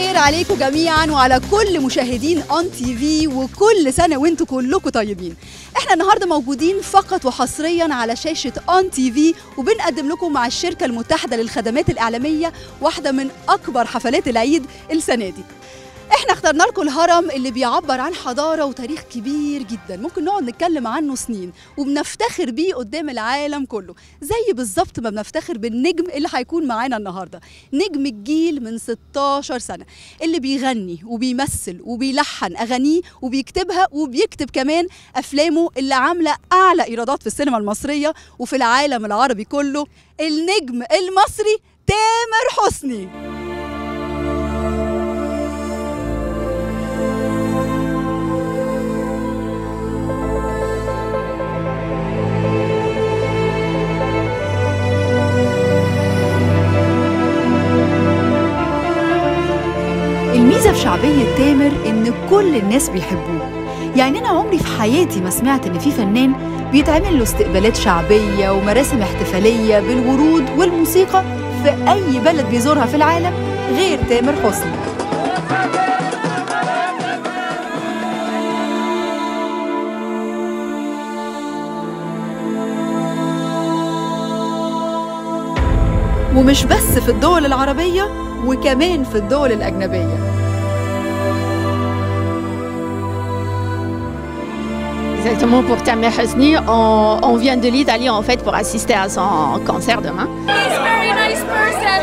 الخير عليكم جميعا وعلى كل مشاهدين ON TV وكل سنة وأنتم كلكم طيبين. إحنا النهارده موجودين فقط وحصريا على شاشة ON TV وبنقدم لكم مع الشركة المتحدة للخدمات الإعلامية واحدة من أكبر حفلات العيد السنة دي. إحنا اخترنا لكم الهرم اللي بيعبر عن حضارة وتاريخ كبير جدا. ممكن نقعد نتكلم عنه سنين وبنفتخر بيه قدام العالم كله. زي بالظبط ما بنفتخر بالنجم اللي هيكون معانا النهارده. نجم الجيل من 16 سنة. اللي بيغني وبيمثل وبيلحن أغانيه وبيكتبها وبيكتب كمان أفلامه اللي عاملة أعلى إيرادات في السينما المصرية وفي العالم العربي كله. النجم المصري تامر حسني. الميزة في شعبية تامر إن كل الناس بيحبوه. يعني أنا عمري في حياتي ما سمعت إن في فنان بيتعمل له استقبالات شعبية ومراسم احتفالية بالورود والموسيقى في أي بلد بيزورها في العالم غير تامر حسني. ومش بس في الدول العربية وكمان في الدول الأجنبية. Exactement pour Tamer Hasni, on, on vient de l'Italie en fait pour assister à son concert demain. He's a very nice person,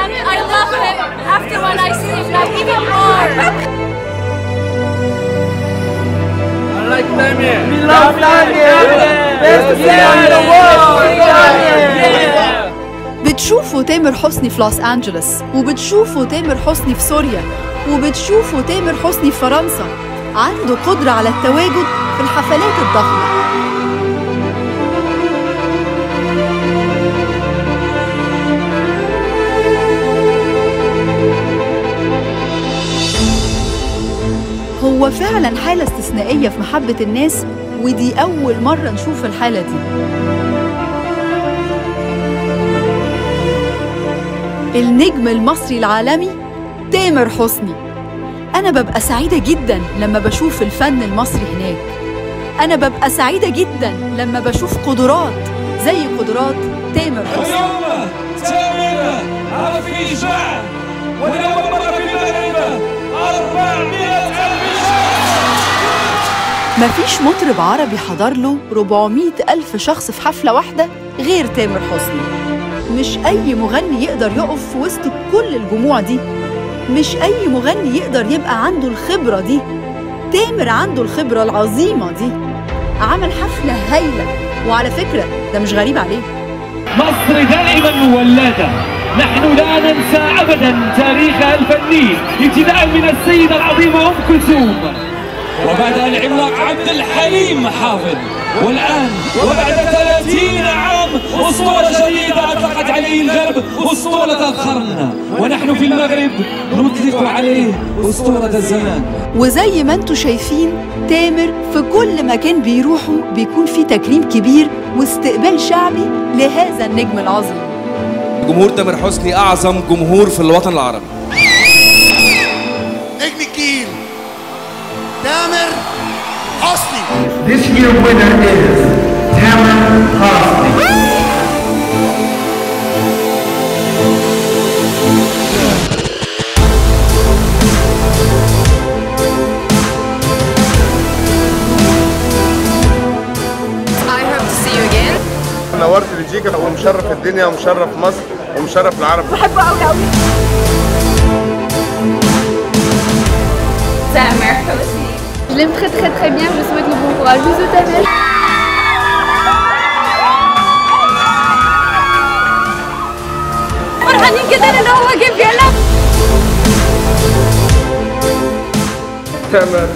and I love him. After when I see him, like even more. I like Damien. We love Damien. Best singer in the world. بتشوفوا تامر حسني في لوس أنجلوس وبتشوفوا تامر حسني في سوريا وبتشوفوا تامر حسني في فرنسا عنده قدرة على التواجد في الحفلات الضخمة. هو فعلا حالة استثنائية في محبة الناس ودي أول مرة نشوف الحالة دي. النجم المصري العالمي تامر حسني. أنا ببقى سعيدة جدا لما بشوف الفن المصري هناك. أنا ببقى سعيدة جدا لما بشوف قدرات زي قدرات تامر حسني. اليوم على في شعب ولأول مرة في المغرب 400 ألف مفيش مطرب عربي حضر له 400 ألف شخص في حفلة واحدة غير تامر حسني. مش أي مغني يقدر يقف في وسط كل الجموع دي. مش أي مغني يقدر يبقى عنده الخبرة دي. تامر عنده الخبرة العظيمة دي. عمل حفلة هايلة. وعلى فكرة ده مش غريب عليه. مصر دائما ولادة نحن لا ننسى أبدا تاريخها الفني ابتداء من السيدة العظيمة أم كلثوم. وبعدها العملاق عبد الحليم حافظ. والآن وبعد 30 عام أسطورة جديدة أطلقت عليه الغرب أسطورة القرن. ونحن في المغرب نطلق عليه أسطورة الزمان. وزي ما أنتوا شايفين تامر في كل مكان بيروحوا بيكون في تكريم كبير واستقبال شعبي لهذا النجم العظيم. جمهور تامر حسني أعظم جمهور في الوطن العربي. نجم الجيل تامر حسني This year winner is Tamer Hosni. I hope to see you again. نورت بلجيكا ومشرف الدنيا ومشرف مصر ومشرف العرب Tamer Hosni. Je l'aime très très très bien. Je souhaite le bon courage. Bisous Thamel. Tamer,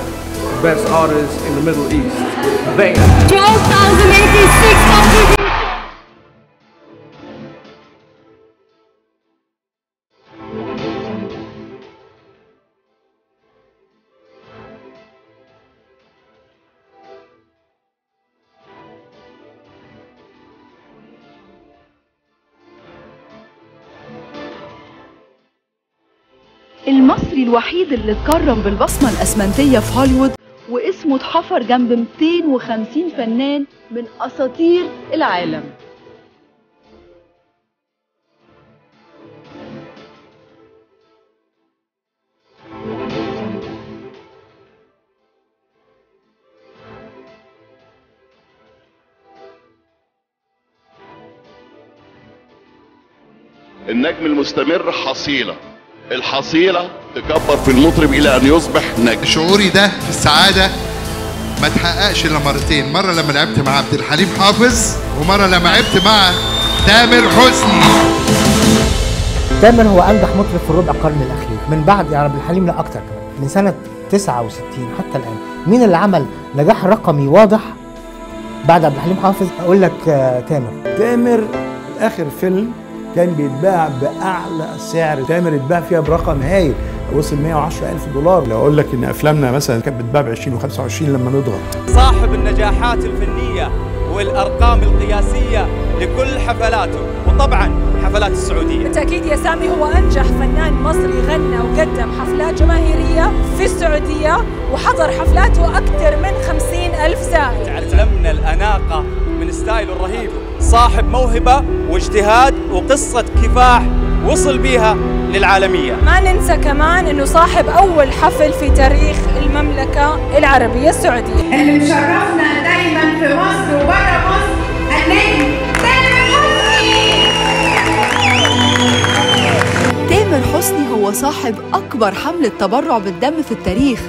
الوحيد اللي اتكرم بالبصمة الأسمنتية في هوليوود واسمه اتحفر جنب 250 فنان من أساطير العالم. النجم المستمر حصيلة. الحصيلة تكبر في المطرب إلى أن يصبح نجم. شعوري ده في السعادة ما تحققش إلا مرتين مرة لما لعبت مع عبد الحليم حافظ ومرة لما لعبت مع تامر حسني. تامر هو أنجح مطرب في الربع قرن الأخير من بعد يا عبد الحليم لا أكتر كمان من سنة 69 حتى الآن. مين اللي عمل نجاح رقمي واضح؟ بعد عبد الحليم حافظ أقول لك آه، تامر. تامر آخر فيلم كان بيتباع بأعلى سعر. تامر اتباع فيها برقم هايل وصل 110 ألف دولار. لو أقول لك إن أفلامنا مثلا كانت بتتباع ب 20 و25 لما نضغط. صاحب النجاحات الفنية والأرقام القياسية لكل حفلاته وطبعا حفلات السعودية. بالتأكيد يا سامي هو أنجح فنان مصري غنى وقدم حفلات جماهيرية في السعودية وحضر حفلاته أكثر من خمسين ألف زائر تعلمنا الأناقة من ستايله الرهيب؟ صاحب موهبة واجتهاد وقصة كفاح وصل بيها للعالمية. ما ننسى كمان أنه صاحب أول حفل في تاريخ المملكة العربية السعودية. اللي مشرفنا دايما في مصر وبره مصر النجم تامر حسني تامر حسني هو صاحب أكبر حملة تبرع بالدم في التاريخ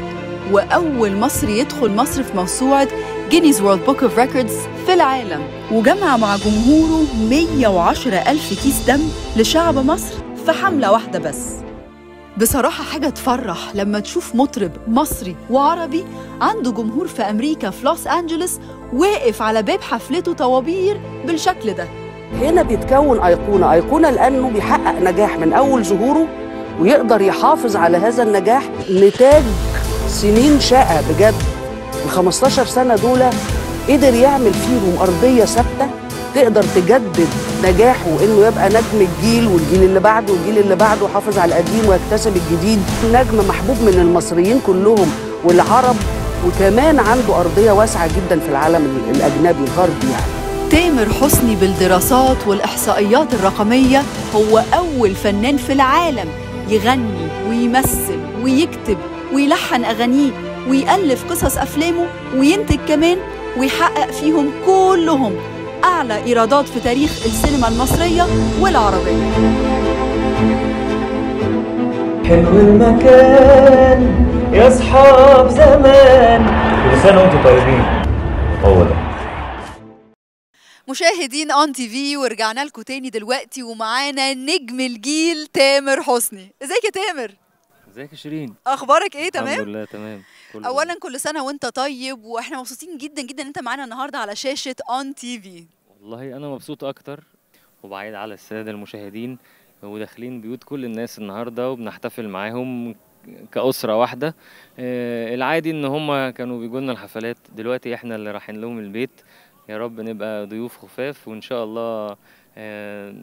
وأول مصري يدخل مصر في موسوعة Guinness World Book of Records في العالم. وجمع مع جمهوره 110 ألف كيس دم لشعب مصر في حملة واحدة بس. بصراحة حاجة تفرح لما تشوف مطرب مصري وعربي عنده جمهور في أمريكا في لوس أنجلوس واقف على باب حفلته طوابير بالشكل ده. هنا بيتكون أيقونة. أيقونة لأنه بيحقق نجاح من أول ظهوره ويقدر يحافظ على هذا النجاح نتاج سنين شقة بجد. ال 15 سنة دول قدر يعمل فيهم أرضية ثابتة تقدر تجدد نجاحه إنه يبقى نجم الجيل والجيل اللي بعده والجيل اللي بعده حافظ على القديم ويكتسب الجديد. نجم محبوب من المصريين كلهم والعرب وكمان عنده أرضية واسعة جدا في العالم الأجنبي الغربي يعني. تامر حسني بالدراسات والإحصائيات الرقمية هو أول فنان في العالم يغني ويمثل ويكتب ويلحن أغانيه. ويألف قصص أفلامه وينتج كمان ويحقق فيهم كلهم أعلى إيرادات في تاريخ السينما المصرية والعربية. حلو المكان يا أصحاب زمان. كل سنه وأنتم طيبين. هو ده مشاهدين ON TV ورجعنا لكم تاني دلوقتي ومعانا نجم الجيل تامر حسني. إزيك يا تامر؟ إزيك يا شيرين؟ أخبارك إيه؟ تمام؟ الحمد لله تمام. كله اولا كل سنة وأنت طيب وإحنا مبسوطين جدا جدا إن أنت معانا النهارده على شاشة ON TV والله أنا مبسوط أكتر وبعيد على السادة المشاهدين وداخلين بيوت كل الناس النهارده وبنحتفل معاهم كأسرة واحدة. آه، العادي إن هم كانوا بيجوا لنا الحفلات. دلوقتي إحنا اللي رايحين لهم البيت. يا رب نبقى ضيوف خفاف وإن شاء الله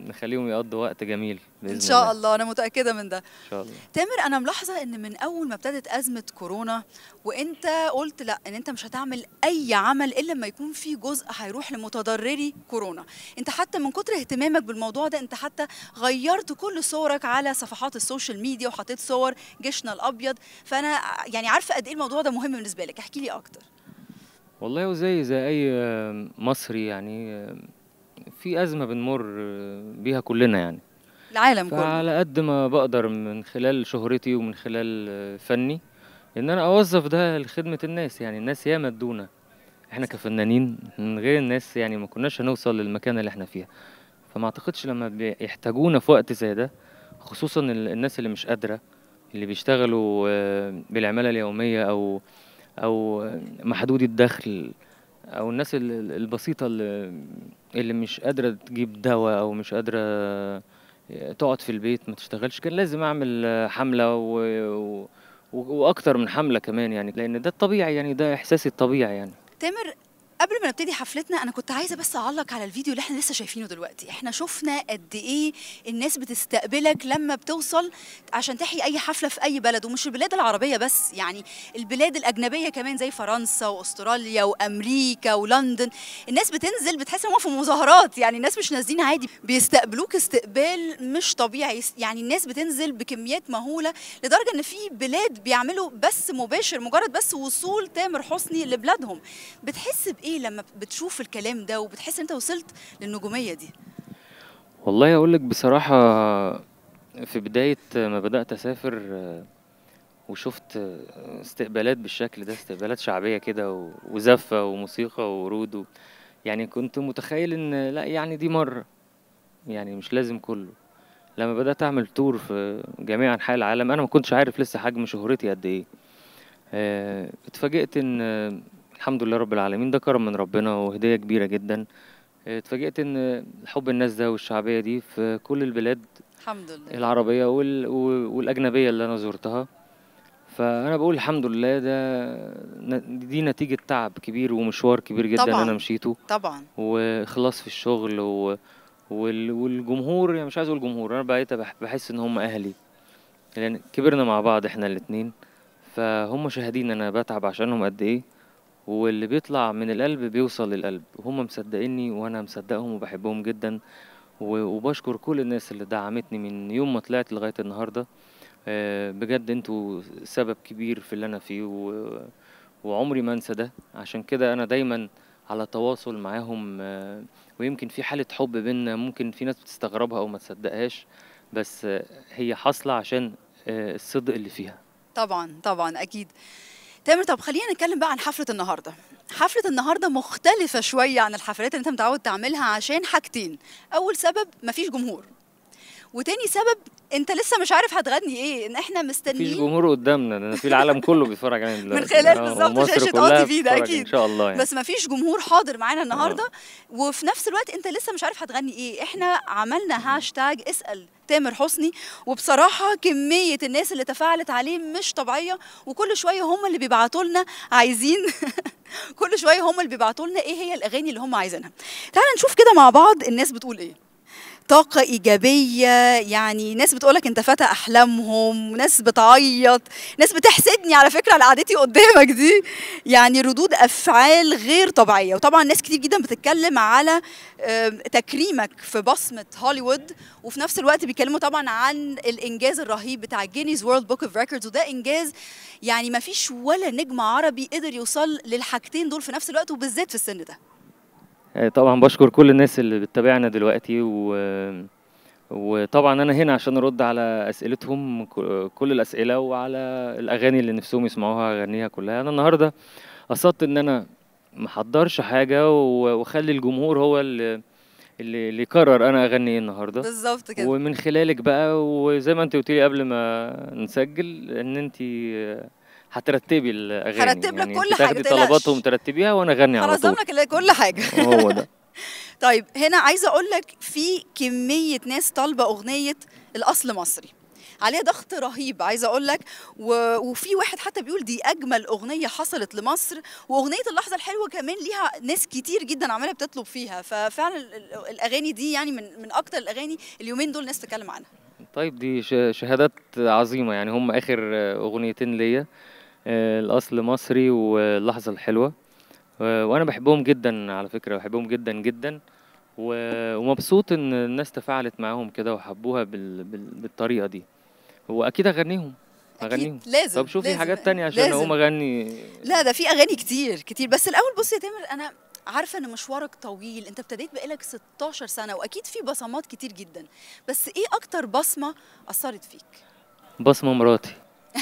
نخليهم يقضوا وقت جميل بإذن إن شاء الله أنا متأكدة من ده. إن شاء الله. تامر أنا ملاحظة إن من أول ما ابتدت أزمة كورونا وأنت قلت لأ إن أنت مش هتعمل أي عمل إلا لما يكون في جزء هيروح لمتضرري كورونا. أنت حتى من كتر اهتمامك بالموضوع ده أنت حتى غيرت كل صورك على صفحات ال social media وحطيت صور جيشنا الأبيض. فأنا يعني عارفة قد إيه الموضوع ده مهم بالنسبة لك. احكي لي أكتر. والله وزي زي أي آه، مصري يعني آه، في أزمة بنمر بيها كلنا يعني. العالم كله. فعلى قد ما بقدر من خلال شهرتي ومن خلال فني إن أنا أوظف ده لخدمة الناس يعني. الناس ياما ادونا إحنا كفنانين من غير الناس يعني ما كناش هنوصل للمكان اللي إحنا فيها. فما أعتقدش لما بيحتاجونا في وقت زي ده خصوصا ال- الناس اللي مش قادرة اللي بيشتغلوا آه، بالعمالة اليومية أو أو محدودي الدخل أو الناس ال- ال- البسيطة اللي اللي مش قادرة تجيب دواء أو مش قادرة تقعد في البيت ما تشتغلش كان لازم أعمل حملة و... و... وأكتر من حملة كمان يعني لأن ده الطبيعي يعني ده إحساسي الطبيعي يعني. تامر قبل ما نبتدي حفلتنا أنا كنت عايزة بس أعلق على الفيديو اللي إحنا لسه شايفينه دلوقتي. إحنا شفنا قد إيه الناس بتستقبلك لما بتوصل عشان تحيي أي حفلة في أي بلد ومش البلاد العربية بس يعني البلاد الأجنبية كمان زي فرنسا وأستراليا وأمريكا ولندن. الناس بتنزل بتحس إن في مظاهرات يعني الناس مش نازلين عادي. بيستقبلوك استقبال مش طبيعي يعني الناس بتنزل بكميات مهولة لدرجة إن في بلاد بيعملوا بث مباشر مجرد بس وصول تامر حسني لبلادهم. بتحس بإيه؟ لما بتشوف الكلام ده وبتحس أنت وصلت للنجومية دي؟ والله أقول لك بصراحة في بداية ما بدأت أسافر وشفت استقبالات بالشكل ده استقبالات شعبية كده وزفة وموسيقى وورود و- يعني كنت متخيل إن لأ يعني دي مرة يعني مش لازم كله. لما بدأت أعمل تور في جميع أنحاء العالم أنا ما كنتش عارف لسه حجم شهرتي قد إيه. آه، اتفاجئت إن الحمد لله رب العالمين ده كرم من ربنا وهدية كبيرة جدا. آه، اتفاجئت إن حب الناس ده والشعبية دي في كل البلاد الحمد لله. العربية وال... و- والأجنبية اللي أنا زرتها. فأنا بقول الحمد لله ده دي نتيجة تعب كبير ومشوار كبير جدا طبعاً. أنا مشيته. طبعا. وإخلاص في الشغل و... وال... والجمهور يعني مش عايز أقول جمهور أنا بقيت بح- بحس إن هم أهلي. لأن كبرنا مع بعض إحنا الاتنين. فهم شاهدين أنا بتعب عشانهم قد إيه. واللي بيطلع من القلب بيوصل للقلب. وهم مصدقيني وأنا مصدقهم وبحبهم جدا وبشكر كل الناس اللي دعمتني من يوم ما طلعت لغاية النهارده. آه، بجد أنتوا سبب كبير في اللي أنا فيه و... وعمري ما انسى ده. عشان كده أنا دايما على تواصل معاهم آه، ويمكن في حالة حب بينا ممكن في ناس بتستغربها أو ما تصدقهاش بس هي حاصلة عشان آه، الصدق اللي فيها. طبعا طبعا أكيد. تامر طب خلينا نتكلم بقى عن حفلة النهارده. حفلة النهارده مختلفة شوية عن الحفلات اللي انت متعود تعملها عشان حاجتين. أول سبب مفيش جمهور. وتاني سبب انت لسه مش عارف هتغني إيه ان إحنا مفيش مستنيين جمهور قدامنا لأن في العالم كله بيتفرج علينا دلوقتي. من خلال آه، بالظبط شاشة ON TV ده أكيد. إن شاء الله يعني. بس ما فيش جمهور حاضر معانا النهارده وفي نفس الوقت انت لسه مش عارف هتغني إيه. إحنا عملنا هاشتاج اسأل تامر حسني وبصراحة كمية الناس اللي تفاعلت عليه مش طبيعية وكل شوية هم اللي بيبعتوا لنا عايزين كل شوية هم اللي بيبعتوا لنا إيه هي الأغاني اللي هم عايزينها. تعال نشوف كده مع بعض الناس بتقول إيه. طاقة إيجابية يعني ناس بتقولك أنت فتى أحلامهم ناس بتعيط ناس بتحسدني على فكرة على قعدتي قدامك دي. يعني ردود أفعال غير طبيعية. وطبعا ناس كتير جدا بتتكلم على تكريمك في بصمة هوليوود. وفي نفس الوقت بيتكلموا طبعا عن الإنجاز الرهيب بتاع Guinness World Book of Records وده إنجاز يعني ما فيش ولا نجم عربي قدر يوصل للحاجتين دول في نفس الوقت وبالذات في السن ده. طبعا بشكر كل الناس اللي بتتابعنا دلوقتي و... وطبعا أنا هنا عشان أرد على أسئلتهم كل الأسئلة وعلى الأغاني اللي نفسهم يسمعوها اغنيها كلها. أنا النهارده قصدت إن أنا محضرش حاجة وأخلي الجمهور هو اللي اللي اللي يقرر أنا أغني إيه النهارده. بالظبط كده. ومن خلالك بقى وزي ما أنت قلت لي قبل ما نسجل إن أنت هترتبي الأغاني هرتب لك يعني كل حاجة، تاخدي. طلباتهم ترتبيها وأنا أغني على هنظم طول لك كل حاجة. هو ده. طيب هنا عايزة أقول لك في كمية ناس طالبة أغنية الأصل مصري. عليها ضغط رهيب عايزة أقول لك و... وفي واحد حتى بيقول دي أجمل أغنية حصلت لمصر. وأغنية اللحظة الحلوة كمان ليها ناس كتير جدا عمالة بتطلب فيها. ففعلا ال- ال- الأغاني دي يعني من من أكتر الأغاني اليومين دول ناس بتتكلم عنها. طيب دي شهادات عظيمة. يعني هم آخر أغنيتين ليا. الأصل مصري واللحظة الحلوة. آه، وأنا بحبهم جدا على فكرة بحبهم جدا جدا. ومبسوط إن الناس تفاعلت معاهم كده وحبوها بال... بال... بالطريقة دي. وأكيد أغنيهم أغنيهم. لازم، طب شوفي لازم، حاجات تانية عشان لازم. أقوم أغني. لا ده في أغاني كتير كتير. بس الأول بص يا تامر أنا عارفة إن مشوارك طويل. أنت ابتديت بقالك 16 سنة وأكيد في بصمات كتير جدا. بس إيه أكتر بصمة أثرت فيك؟ بصمة مراتي.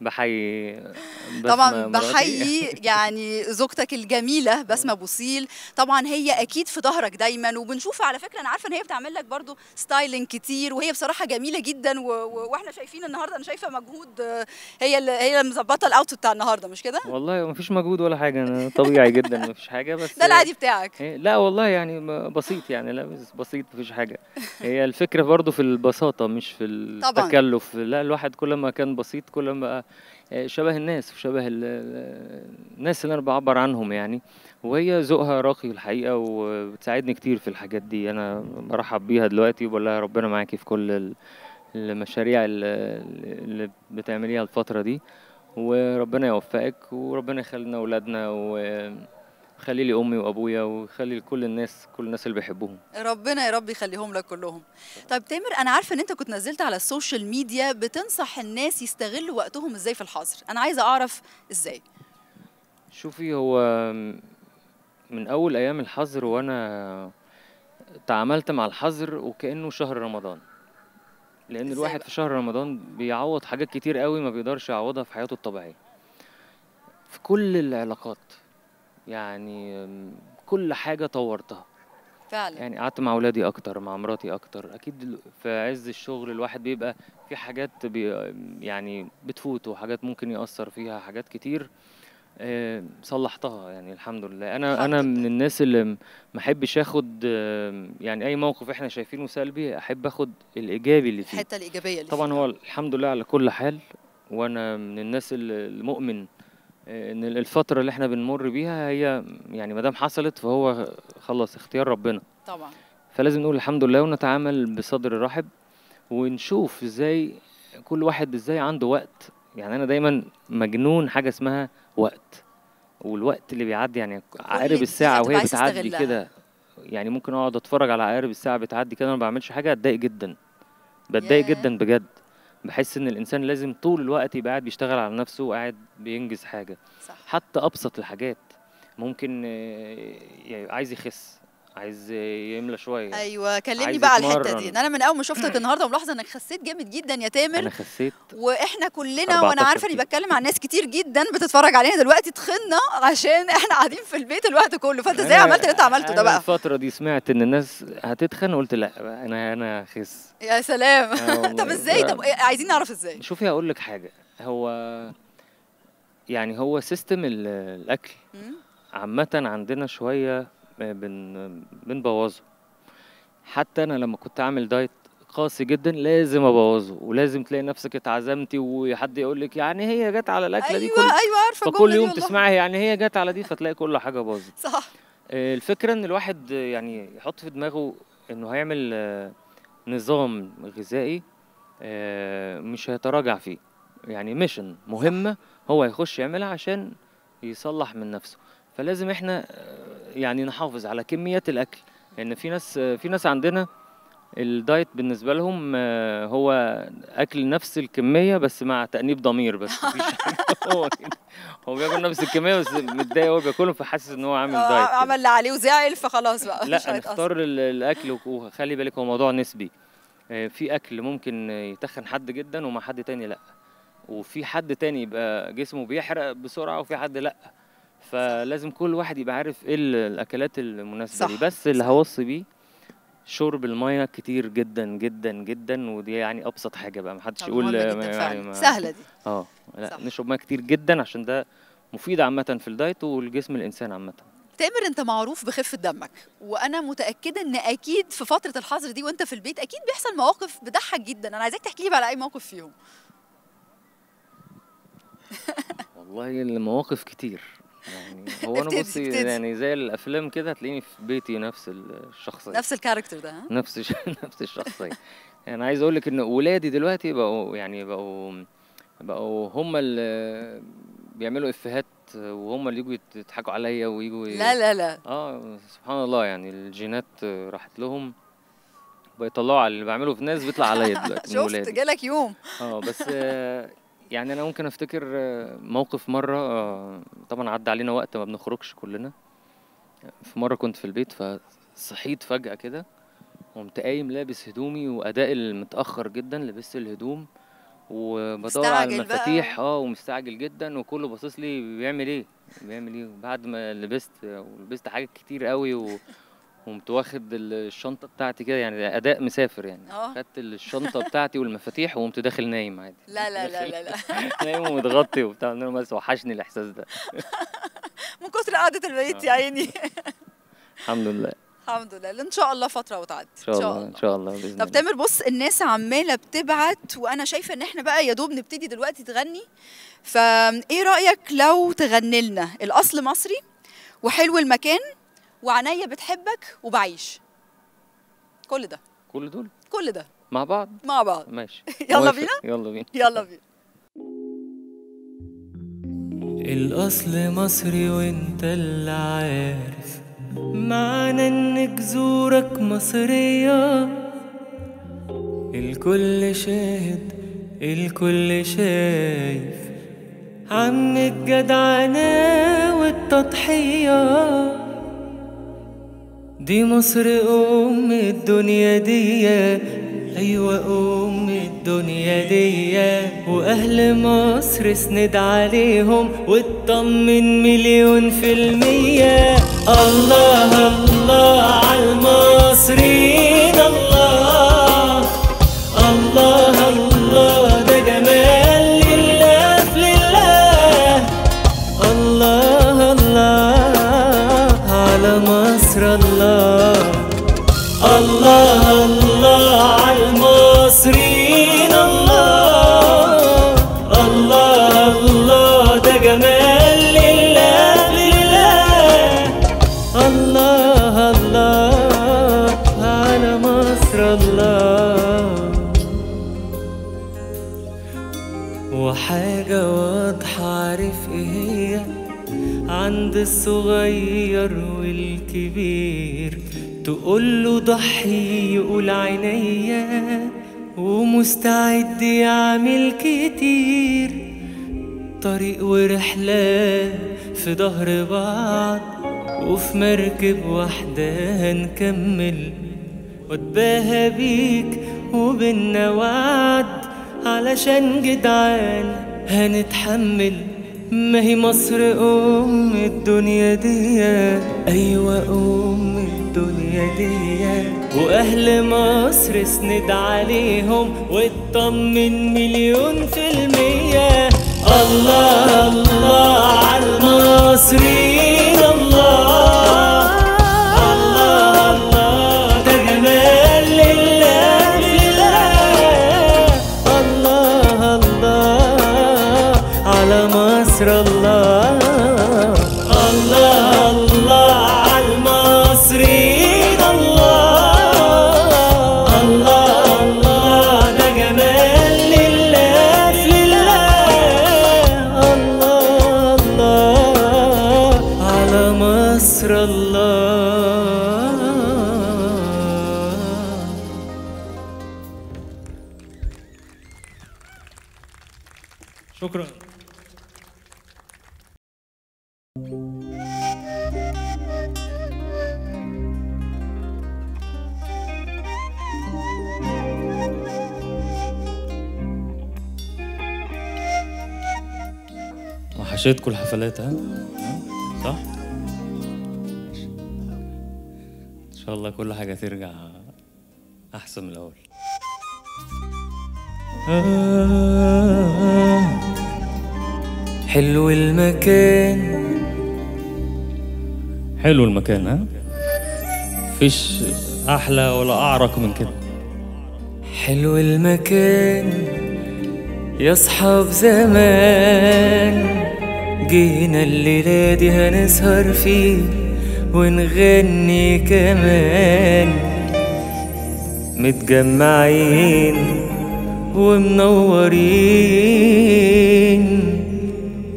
بحيي طبعا. بحيي يعني زوجتك الجميلة بسمه بوصيل طبعا هي أكيد في ظهرك دايما وبنشوفها على فكرة أنا عارفة إن هي بتعمل لك برضو styling كتير وهي بصراحة جميلة جدا و... و... وإحنا شايفين النهارده أنا شايفة مجهود هي اللي هي اللي مظبطة ال outfit بتاع النهارده مش كده والله مفيش مجهود ولا حاجة أنا طبيعي جدا مفيش حاجة بس ده العادي بتاعك إيه، لا والله يعني بسيط يعني لا بس بسيط مفيش حاجة هي الفكرة برضو في البساطة مش في طبعاً. التكلف لا الواحد كل ما كان بسيط كل ما آه، شبه الناس وشبه ال- ال- الناس اللي أنا بعبر عنهم يعني. وهي ذوقها راقي الحقيقة وبتساعدني كتير في الحاجات دي. أنا برحب بيها دلوقتي وبقول لها ربنا معاكي في كل ال- المشاريع ال- اللي بتعمليها الفترة دي. وربنا يوفقك وربنا يخلي لنا اولادنا وخلي لي أمي وأبويا ويخلي لكل الناس كل الناس اللي بيحبوهم. ربنا يا رب يخليهم لك كلهم. طيب تامر أنا عارفة إن أنت كنت نزلت على ال social media بتنصح الناس يستغلوا وقتهم إزاي في الحظر. أنا عايزة أعرف إزاي. شوفي هو من أول أيام الحظر وأنا تعاملت مع الحظر وكأنه شهر رمضان. لأن الواحد في شهر رمضان بيعوض حاجات كتير قوي ما بيقدرش يعوضها في حياته الطبيعية. في كل العلاقات يعني كل حاجة طورتها. فعلا. يعني قعدت مع اولادي أكتر مع مراتي أكتر. أكيد في عز الشغل الواحد بيبقى في حاجات بي يعني بتفوت وحاجات ممكن يأثر فيها حاجات كتير آه، صلحتها. يعني الحمد لله. أنا أنا من الناس اللي ما أحبش آخد آه، يعني أي موقف إحنا شايفينه سلبي أحب آخد الإيجابي اللي فيه. الحتة الإيجابية اللي طبعا هو الحمد لله على كل حال وأنا من الناس ال- المؤمن إن الفترة اللي إحنا بنمر بيها هي يعني ما دام حصلت فهو خلص اختيار ربنا. طبعا. فلازم نقول الحمد لله ونتعامل بصدر رحب ونشوف إزاي كل واحد إزاي عنده وقت. يعني أنا دايما مجنون حاجة اسمها وقت. والوقت اللي بيعدي يعني عقارب الساعة وهي بتعدي. كده. يعني ممكن أقعد أتفرج على عقارب الساعة بتعدي كده أنا ما بعملش حاجة أتضايق جدا. بتضايق جدا بجد. بحس إن الإنسان لازم طول الوقت يبقى قاعد بيشتغل على نفسه وقاعد بينجز حاجة صح. حتى أبسط الحاجات ممكن آه، يعني عايز يخس عايز يملى شوية. أيوه كلمني بقى على الحتة. دي. أنا من أول ما شفتك النهارده ملاحظة إنك خسيت جامد جدا يا تامر. أنا خسيت وإحنا كلنا 14 وأنا عارفة إني بتكلم عن ناس كتير جدا بتتفرج علينا دلوقتي. تخنا عشان إحنا قاعدين في البيت الوقت كله. فأنت إزاي عملت اللي أنت عملته ده بقى؟ الفترة دي سمعت إن الناس هتتخن قلت لأ أنا أنا خس. يا سلام. طب إزاي؟ طب عايزين نعرف إزاي. شوفي هقول لك حاجة. هو يعني هو system ال- الأكل. عامة عندنا شوية بن بنبوظه حتى أنا لما كنت عامل diet قاسي جدا لازم أبوظه ولازم تلاقي نفسك اتعزمتي وحد يقول لك يعني هي جت على الأكلة دي أيوه كل أيوه عارفة فكل دي يوم. تسمعي يعني هي جت على دي فتلاقي كل حاجة باظت. صح. آه، الفكرة إن الواحد يعني يحط في دماغه إنه هيعمل آه، نظام غذائي آه، مش هيتراجع فيه. يعني mission مهمة هو هيخش يعملها عشان يصلح من نفسه. فلازم إحنا آه، يعني نحافظ على كميات الأكل. لأن في ناس آه، في ناس عندنا ال diet بالنسبة لهم آه، هو أكل نفس الكمية بس مع تأنيب ضمير بس. مفيش هو هو بياكل نفس الكمية بس متضايق وهو بياكلهم فحاسس إن هو عامل diet عمل اللي عليه وزعل فخلاص بقى. لا. نختار ال- الأكل وخلي بالك هو موضوع نسبي. في أكل ممكن يتخن حد جدا ومع حد تاني لأ. وفي حد تاني يبقى جسمه بيحرق بسرعة وفي حد لأ. فلازم كل واحد يبقى عارف إيه ال- الأكلات المناسبة صح، بس اللي هوصي بيه شرب المية كتير جدا جدا جدا ودي يعني أبسط حاجة بقى. محدش يقول يعني فعلا. ما- سهلة دي. آه لا صح. نشرب مية كتير جدا عشان ده مفيد عامة في ال diet والجسم الإنسان عامة. تامر أنت معروف بخفة دمك وأنا متأكدة إن أكيد في فترة الحظر دي وأنت في البيت أكيد بيحصل مواقف بتضحك جدا. أنا عايزاك تحكي لي بقى على أي موقف فيهم. والله المواقف كتير. يعني هو أنا بصي. يعني زي الأفلام كده هتلاقيني في بيتي نفس الشخصية. نفس ال character ده ها؟ نفس نفس الشخصية. يعني عايز أقول لك إن ولادي دلوقتي بقوا يعني بقوا بقوا هم اللي بيعملوا إفيهات وهم اللي يجوا يضحكوا عليا ويجوا لا لا لا. آه سبحان الله يعني الجينات راحت لهم بيطلعوا على اللي بعمله في الناس بيطلع عليا دلوقتي شفت جالك يوم. آه بس آه، يعني أنا ممكن أفتكر آه، موقف مرة آه، طبعا عدى علينا وقت ما بنخرجش كلنا. في مرة كنت في البيت فصحيت فجأة كده قمت قايم لابس هدومي وادائي المتأخر جدا لبست الهدوم وبدور على. المفاتيح آه ومستعجل جدا وكله باصص لي بيعمل إيه؟ بيعمل إيه؟ بعد ما لبست ولبست حاجات كتير قوي و... وقمت واخد الشنطة بتاعتي كده يعني أداء مسافر يعني. آه. خدت الشنطة بتاعتي والمفاتيح وقمت داخل نايم عادي. لا لا لا لا, لا. نايم ومتغطي وبتاع أنا بس وحشني الإحساس ده. من كتر قعدة البيت يا عيني. الحمد لله. الحمد لله. إن شاء الله فترة وتعدي إن شاء الله إن شاء الله بإذن طب تامر بص الناس عمالة بتبعت وأنا شايفة إن إحنا بقى يا دوب نبتدي دلوقتي تغني. فإيه رأيك لو تغني لنا الأصل مصري وحلو المكان وعناية بتحبك وبعيش. كل ده. كل دول؟ كل ده. مع بعض؟ مع بعض. ماشي. يلا. بينا؟ يلا بينا. يلا بينا. الأصل مصري وانت اللي عارف. معنى ان جذورك مصرية. الكل شاهد الكل شايف. عم الجدعنة والتضحية. دي مصر أم الدنيا دي أيوة أم الدنيا دي وأهل مصر اسند عليهم واطمن مليون في المية. الله الله عالمصريين الصغير والكبير. تقوله ضحي يقول عينيا ومستعد يعمل كتير. طريق ورحلة في ظهر بعض وفي مركب واحدة هنكمل واتباهى بيك وبينا وعد علشان جدعان هنتحمل. ما هي مصر أم الدنيا دي أيوة أم الدنيا دي وأهل مصر اسند عليهم واطمن مليون في المية الله الله عالمصريين الله الله. وحشتكم الحفلات ها؟ ها؟ صح؟ إن شاء الله كل حاجة ترجع أحسن من الأول آه حلو المكان حلو المكان ها؟ مفيش أحلى ولا أعرق من كده حلو المكان يا أصحاب زمان جينا الليلة دي هنسهر فيه ونغني كمان. متجمعين ومنورين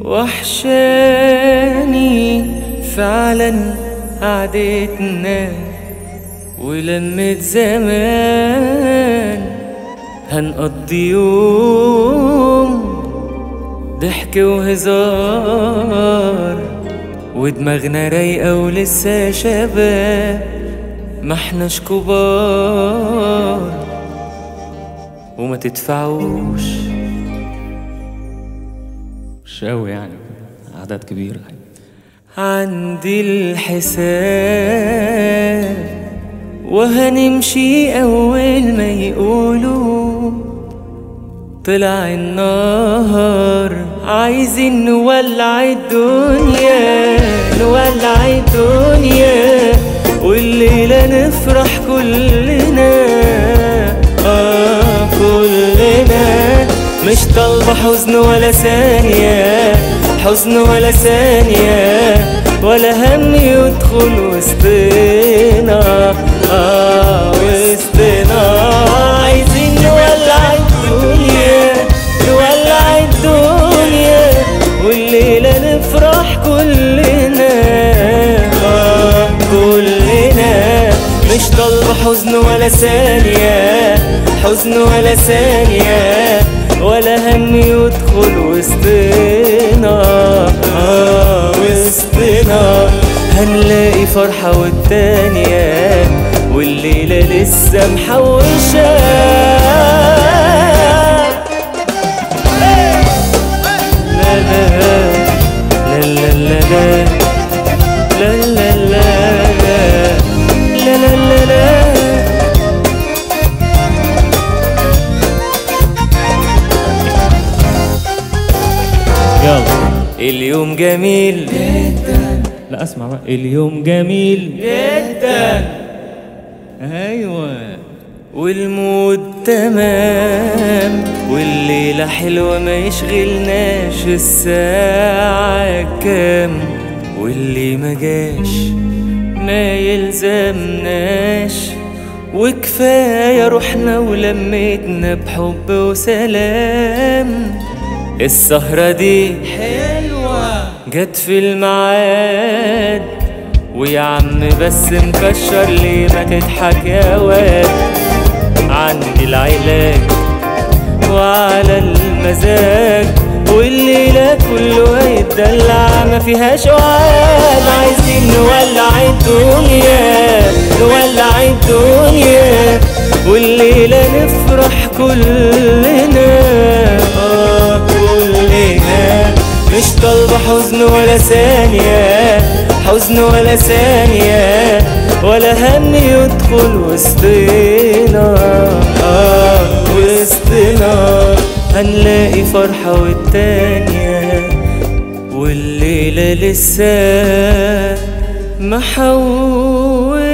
وحشاني فعلا قعدتنا ولمة زمان. هنقضي يوم ضحك وهزار ودماغنا رايقة ولسه شباب ما احناش كبار. وما تدفعوش. مش قوي يعني اعداد كبيرة عندي الحساب وهنمشي أول ما يقولوا طلع النهار عايزين نولع الدنيا نولع الدنيا والليلة نفرح كلنا. آه كلنا. مش طالبة حزن ولا ثانية حزن ولا ثانية ولا هم يدخل وسطنا. آه وسطنا. نفرح كلنا كلنا. مش طالبة حزن ولا ثانية حزن ولا ثانية. ولا هم يدخل وسطنا وسطنا. هنلاقي فرحة والتانية والليلة لسه محوشة. اليوم جميل جدا لا اسمع بقى اليوم جميل جدا أيوه والمود تمام والليلة حلوة ما يشغلناش الساعة كام. واللي ما جاش ما يلزمناش. وكفاية روحنا ولمتنا بحب وسلام. السهرة دي حلوة جت في الميعاد. ويا عم بس مكشر ليه ما تضحك يا واد. عندي العلاج وعلى المزاج والليلة كله هيتدلع. ما فيهاش وعاد. عايزين نولع الدنيا نولع الدنيا والليلة نفرح كلنا. آه كلنا. مش طالبة حزن ولا ثانية. حزن ولا ثانية ولا هم يدخل وسطنا آه وسطنا هنلاقي فرحة والتانية والليلة لسه محوشة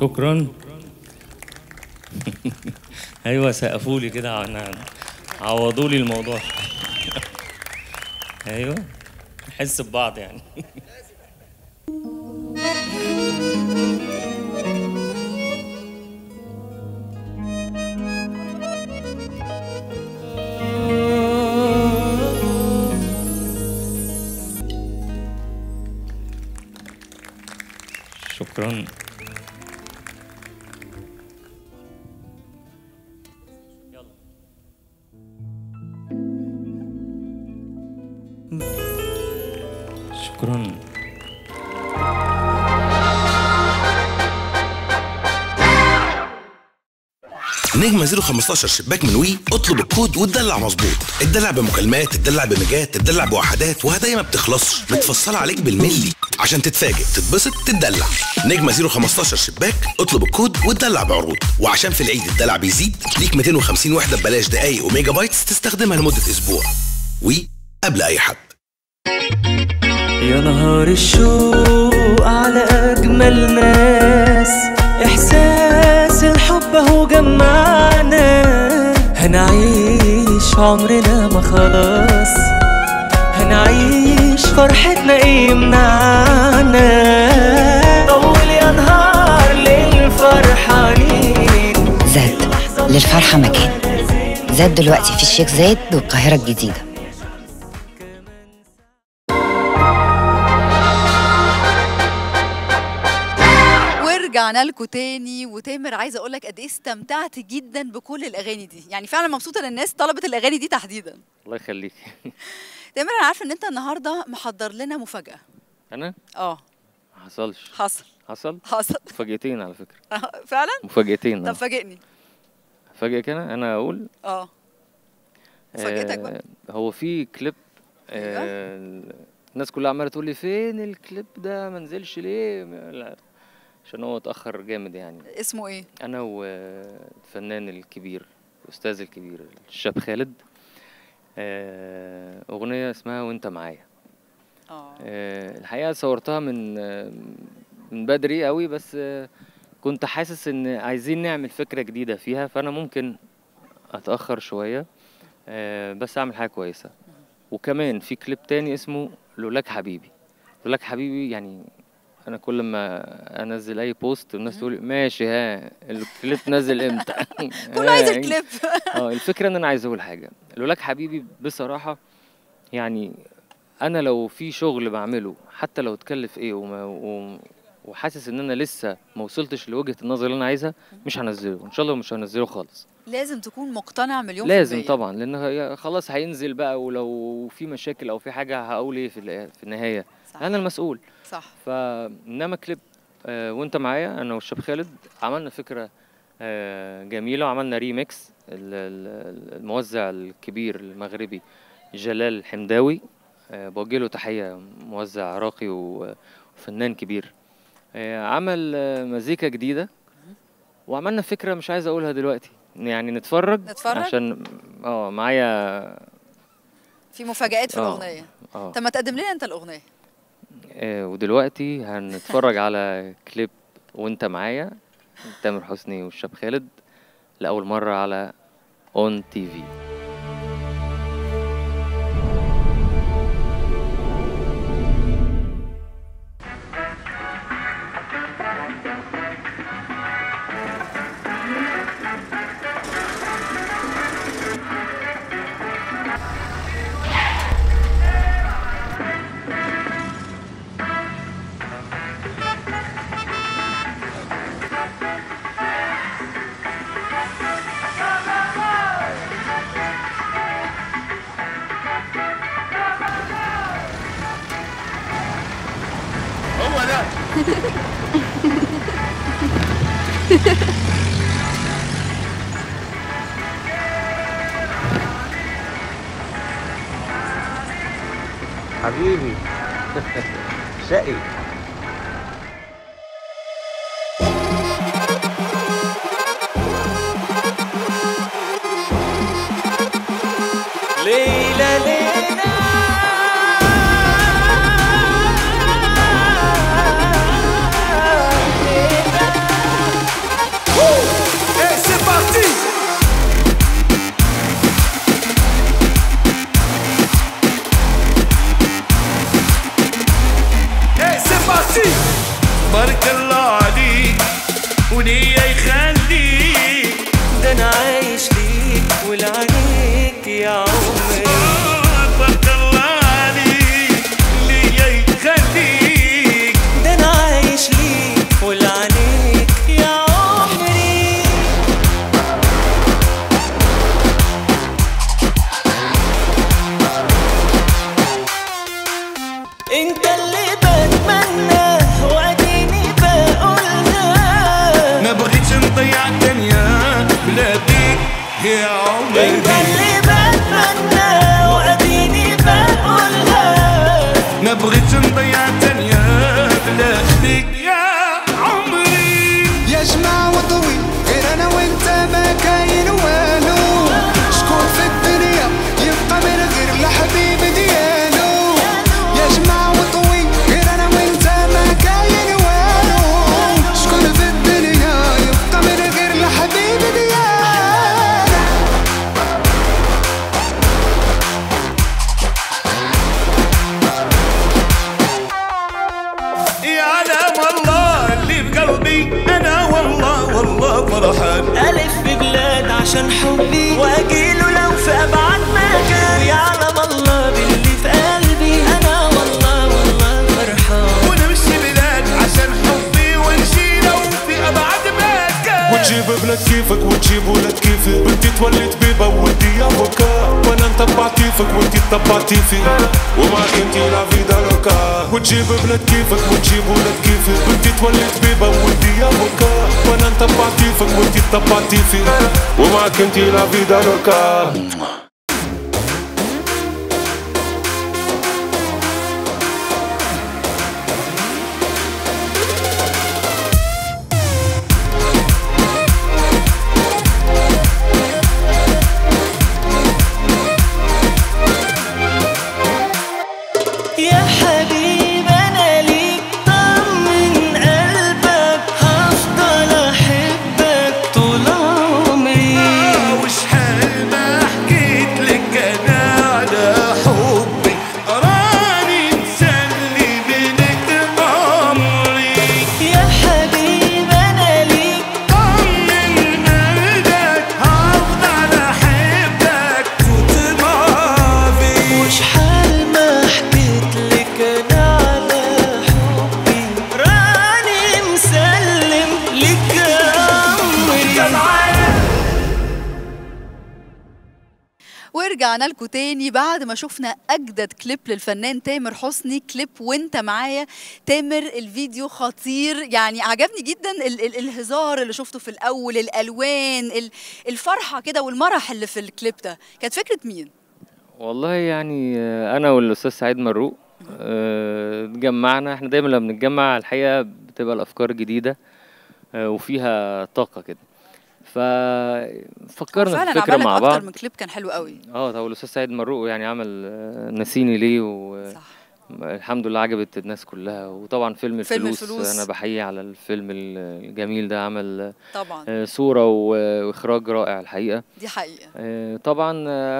شكرا. أيوه سقفوا لي كده عوضوا لي الموضوع. أيوه نحس ببعض يعني. شكرا. نجمة 015 شباك من وي اطلب الكود وتدلع مظبوط. اتدلع بمكالمات اتدلع بميجات اتدلع بوحدات وهدايا ما بتخلصش. متفصلة عليك بالملي. عشان تتفاجئ تتبسط تتدلع. نجمة 015 شباك اطلب الكود وتدلع بعروض. وعشان في العيد الدلع بيزيد ليك 250 وحدة ببلاش دقايق و megabytes تستخدمها لمدة أسبوع. WE قبل أي حد. يا نهار الشوق على أجمل ناس. إحساس الحب أهو جمعنا. هنعيش عمرنا ما خلاص. هنعيش فرحتنا إيه يمنعنا. طول يا نهار للفرحانين. زاد للفرحة مكان. زاد دلوقتي في الشيخ زايد والقاهرة الجديدة. ورجعنا لكم تاني وتامر عايزه أقول لك قد إيه استمتعت جدا بكل الأغاني دي. يعني فعلا مبسوطة إن الناس طلبت الأغاني دي تحديدا. الله يخليك. تامر أنا عارفة إن أنت النهارده محضر لنا مفاجأة. أنا؟ آه. ما حصلش. حصل. حصل؟ حصل. مفاجأتين على فكرة. فعلا؟ مفاجأتين طب آه. فاجئني. فاجئك أنا؟ أنا أقول؟ آه. مفاجأتك بقى. آه هو في كليب آه الناس كلها عمالة تقول لي فين الكليب ده؟ ما نزلش ليه؟ عشان هو اتأخر جامد يعني. اسمه إيه؟ أنا والفنان الكبير الأستاذ الكبير الشاب خالد آه، أغنية اسمها وأنت معايا. آه، الحقيقة صورتها من من بدري قوي بس آه، كنت حاسس إن عايزين نعمل فكرة جديدة فيها فأنا ممكن أتأخر شوية بس أعمل حاجة كويسة. وكمان في كليب تاني اسمه لولاك حبيبي. لولاك حبيبي يعني أنا كل ما أنزل أي post الناس تقول ماشي ها الكليب نازل إمتى؟ كله عايز الكليب آه الفكرة إن أنا عايز أقول حاجة. لولاك حبيبي بصراحة يعني أنا لو في شغل بعمله حتى لو اتكلف إيه وما و- وحاسس إن أنا لسه ما وصلتش لوجهة النظر اللي أنا عايزها مش هنزله. إن شاء الله مش هنزله خالص. لازم تكون مقتنع مليون في لازم المية. طبعا لأن خلاص هينزل بقى ولو في مشاكل أو في حاجة هقول إيه في النهاية. صح. أنا المسؤول. صح. فانما كليب آه وأنت معايا أنا والشاب خالد عملنا فكرة آه جميلة وعملنا ريميكس ال- ال- الموزع الكبير المغربي جلال حمداوي. آه بوجه له تحية موزع راقي و- وفنان كبير. عمل مزيكا جديدة. وعملنا فكرة مش عايز أقولها دلوقتي. يعني نتفرج نتفرج؟ عشان آه معايا في مفاجآت في الأغنية. آه. طب ما تقدم لنا أنت الأغنية. آه، ودلوقتي هنتفرج على كليب وانت معايا تامر حسني والشاب خالد لأول مرة على ON TV City. ورجعنا لكم تاني بعد ما شفنا أجدد كليب للفنان تامر حسني كليب وانت معايا. تامر الفيديو خطير. يعني عجبني جدا ال ال الهزار اللي شفته في الأول الألوان ال الفرحة كده والمرح اللي في الكليب ده. كانت فكرة مين؟ والله يعني آه، أنا والأستاذ سعيد مروق آه، اتجمعنا. إحنا دايما لما بنتجمع الحقيقة بتبقى الأفكار جديدة آه، وفيها طاقة كده. ففكرنا في الفكرة مع أكتر بعض. من كليب كان حلو قوي. آه طب الأستاذ سعيد مروق يعني عمل آه، نسيني ليه و الحمد لله عجبت الناس كلها. وطبعا فيلم فيلم الفلوس, الفلوس. أنا بحيي على الفيلم الجميل ده. عمل آه، طبعا. آه، صورة وإخراج رائع الحقيقة. دي حقيقة. طبعا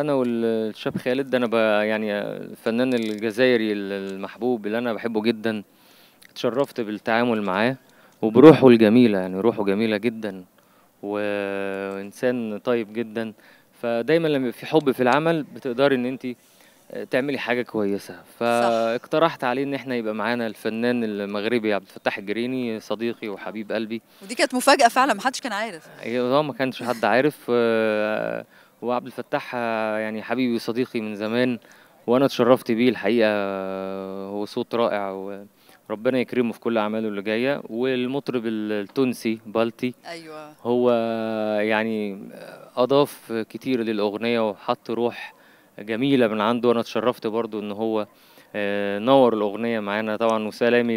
أنا والشاب خالد ده أنا ب- يعني الفنان الجزائري المحبوب اللي أنا بحبه جدا اتشرفت بالتعامل معاه وبروحه الجميلة يعني روحه جميلة جدا. وإنسان طيب جدا. فدايما لما في حب في العمل بتقدري إن انت تعملي حاجة كويسة. فاقترحت عليه إن إحنا يبقى معانا الفنان المغربي عبد الفتاح الجريني صديقي وحبيب قلبي. ودي كانت مفاجأة فعلا ما حدش كان عارف. أيوه ما كانش حد عارف. آه، وعبد الفتاح آه، يعني حبيبي وصديقي من زمان وأنا اتشرفت بيه الحقيقة آه، هو صوت رائع وربنا يكرمه في كل أعماله اللي جاية. والمطرب التونسي بالتي أيوه. هو يعني أضاف كتير للأغنية وحط روح جميلة من عنده. وأنا اتشرفت برضو إن هو آه، نور الأغنية معانا طبعا. وسلامي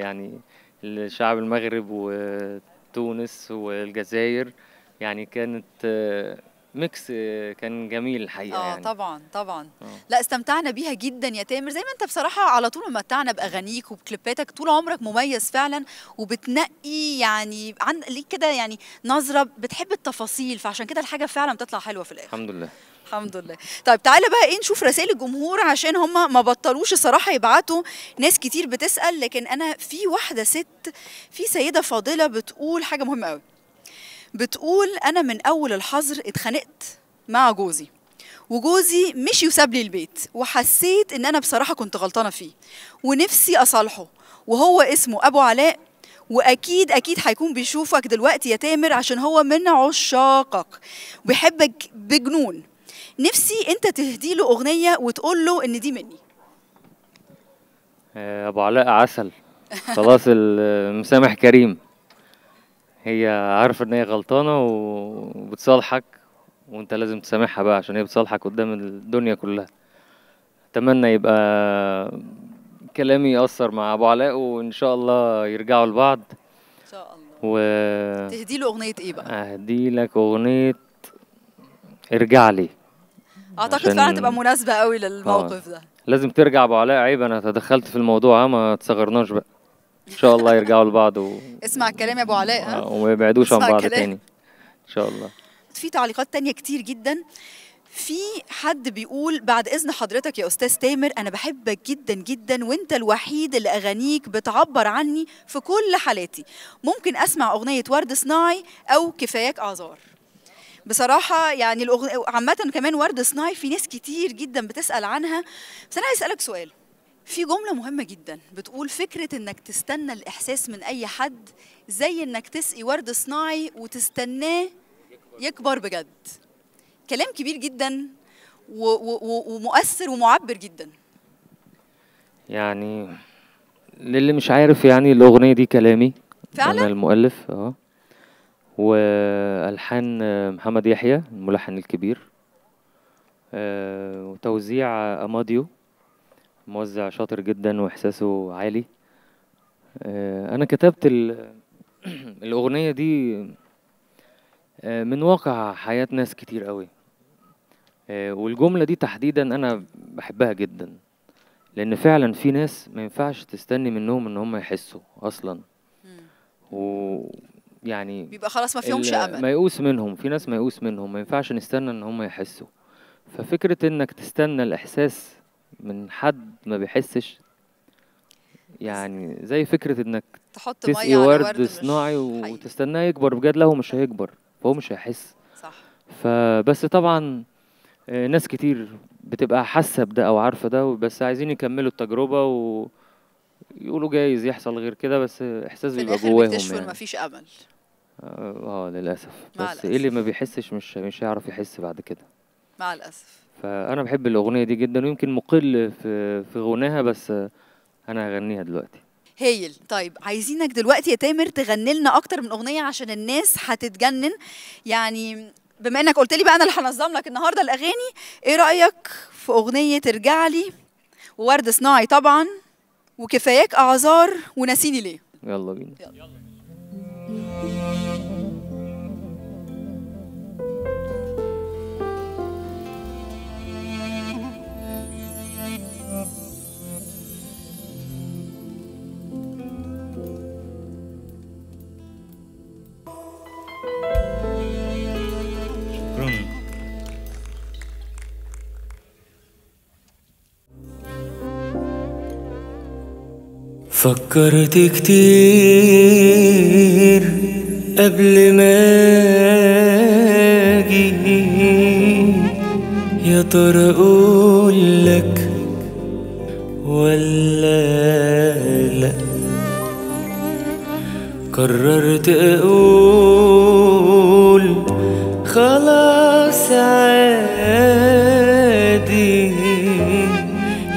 يعني لشعب المغرب وتونس والجزائر. يعني كانت آه، mix كان جميل الحقيقة آه يعني. طبعا طبعا. آه. لا استمتعنا بيها جدا يا تامر. زي ما أنت بصراحة على طول ممتعنا بأغانيك وبكليباتك. طول عمرك مميز فعلا وبتنقي يعني عن ليك كده يعني نظرة بتحب التفاصيل. فعشان كده الحاجة فعلا بتطلع حلوة في الآخر. الحمد لله. الحمد لله. طيب تعالى بقى إيه نشوف رسائل الجمهور عشان هم ما بطلوش الصراحة يبعتوا ناس كتير بتسأل. لكن أنا في واحدة ست في سيدة فاضلة بتقول حاجة مهمة قوي بتقول أنا من أول الحظر اتخانقت مع جوزي وجوزي مشي وساب لي البيت وحسيت إن أنا بصراحة كنت غلطانة فيه ونفسي أصالحه وهو اسمه أبو علاء وأكيد أكيد هيكون بيشوفك دلوقتي يا تامر عشان هو من عشاقك وبيحبك بجنون. نفسي أنت تهدي له أغنية وتقول له إن دي مني. أبو علاء عسل. خلاص المسامح كريم. هي عارفة إن هي غلطانة وبتصالحك وأنت لازم تسامحها بقى عشان هي بتصالحك قدام الدنيا كلها. أتمنى يبقى كلامي يأثر مع أبو علاء وإن شاء الله يرجعوا لبعض. إن شاء الله. و تهدي له أغنية إيه بقى؟ أهدي لك أغنية ارجع لي. أعتقد عشان- فعلا تبقى مناسبة قوي للموقف آه. ده. لازم ترجع أبو علاء عيب أنا تدخلت في الموضوع ما تصغرناش بقى. إن شاء الله يرجعوا لبعض و... اسمع الكلام يا أبو علاء ها؟ وما يبعدوش عن بعض الكلام. تاني. إن شاء الله. في تعليقات تانية كتير جدا. في حد بيقول بعد إذن حضرتك يا أستاذ تامر أنا بحبك جدا جدا وأنت الوحيد اللي أغانيك بتعبر عني في كل حالاتي. ممكن أسمع أغنية ورد صناعي أو كفاياك أعذار. بصراحة يعني الأغن... عامة كمان ورد صناعي في ناس كتير جدا بتسأل عنها. بس أنا عايز أسألك سؤال. في جملة مهمة جدا بتقول فكرة إنك تستنى الإحساس من أي حد زي إنك تسقي ورد صناعي وتستناه يكبر بجد كلام كبير جدا. ومؤثر ومعبر جدا يعني للي مش عارف يعني الأغنية دي كلامي فعلا؟ أنا المؤلف آه وألحان آه، محمد يحيى الملحن الكبير آه، وتوزيع أماديو موزع شاطر جدا وإحساسه عالي. آه، أنا كتبت ال- الأغنية دي آه، من واقع حياة ناس كتير قوي. آه، والجملة دي تحديدا أنا بحبها جدا. لأن فعلا في ناس ما ينفعش تستني منهم إن هم يحسوا أصلا. ويعني بيبقى خلاص ما فيهمش أمل. ميؤوس منهم في ناس ميؤوس منهم ما ينفعش نستنى إن هم يحسوا. ففكرة إنك تستنى الإحساس من حد ما بيحسش. يعني زي فكرة إنك تحط تسقي على ورد, ورد صناعي وتستناه يكبر بجد لا هو مش هيكبر فهو مش هيحس. صح. فبس طبعا آه، ناس كتير بتبقى حاسة بده أو عارفة ده بس عايزين يكملوا التجربة ويقولوا جايز يحصل غير كده بس إحساس بيبقى جواهم يعني. مفيش أمل. آه آه، للأسف. بس إيه اللي ما بيحسش مش مش هيعرف يحس بعد كده. مع الأسف. فأنا بحب الأغنية دي جدا ويمكن مقل في في غناها بس أنا هغنيها دلوقتي. هايل. طيب عايزينك دلوقتي يا تامر تغني لنا أكتر من أغنية عشان الناس هتتجنن. يعني بما إنك قلت لي بقى أنا اللي هنظم لك النهارده الأغاني إيه رأيك في أغنية ارجع لي؟ وورد صناعي طبعا وكفاياك أعذار ونسيني ليه؟ يلا بينا. شكرا فكرت كتير قبل ما أجي. يا ترى أقول لك ولا لأ؟ قررت أقول خلاص عادي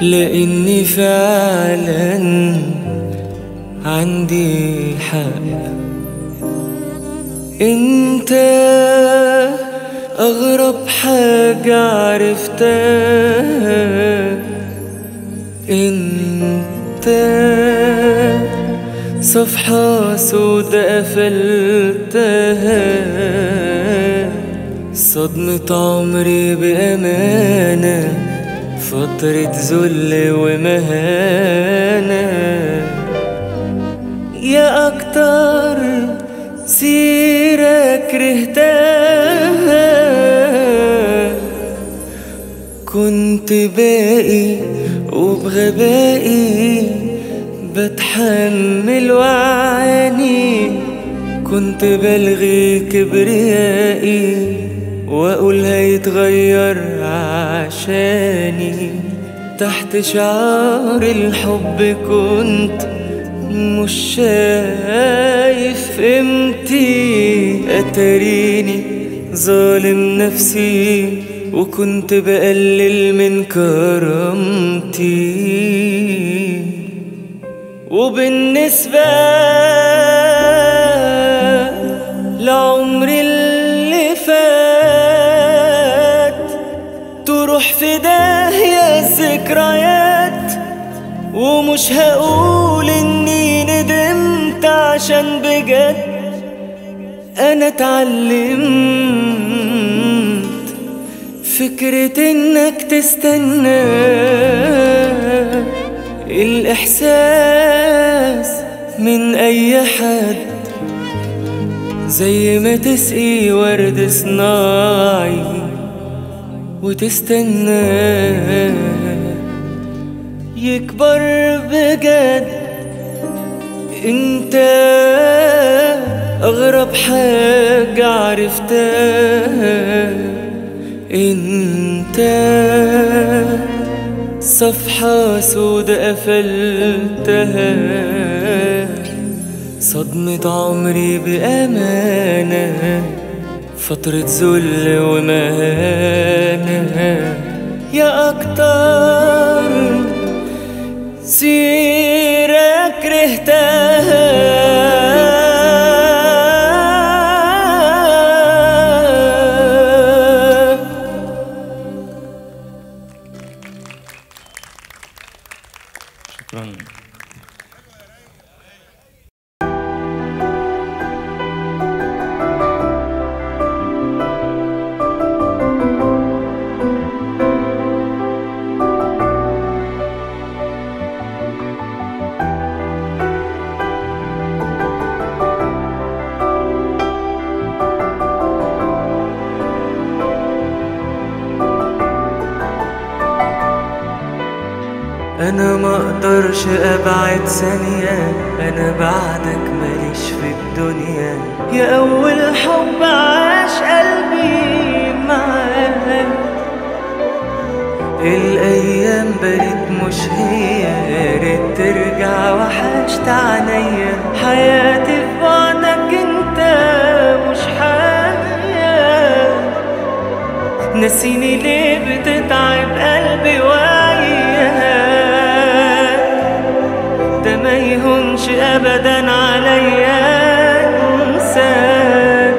لأني فعلا عندي حق انت اغرب حاجة عرفتها. انت صفحة سودة قفلتها. صدمة عمري بأمانة فترة ذل ومهانة. يا أكتر سيرة كرهتها كنت باقي وبغبائي بتحمل وعاني كنت بلغي كبريائي وأقول هيتغير عشاني. تحت شعار الحب كنت مش شايف قيمتي اتريني ظالم نفسي وكنت بقلل من كرامتي. وبالنسبة لعمري اللي فات تروح في داهية الذكريات. ومش هقول إني ندمت عشان بجد أنا اتعلمت فكرة إنك تستنى الإحساس من أي حد زي ما تسقي ورد صناعي وتستنى يكبر بجد. انت اغرب حاجة عرفتها. انت صفحة سودة قفلتها. صدمة عمري بأمانة. فترة ذل ومهانة. يا أكتر سيرة كرهتها أقدرش أبعد ثانية أنا بعدك ماليش في الدنيا. يا أول حب عاش قلبي معاك. الأيام بقت مش هي يا ريت ترجع وحشت عينيا. حياتي في بعدك أنت مش حياة نسيني ليه بتتعب قلبي وياك يهونش ابدا عليا أنساك.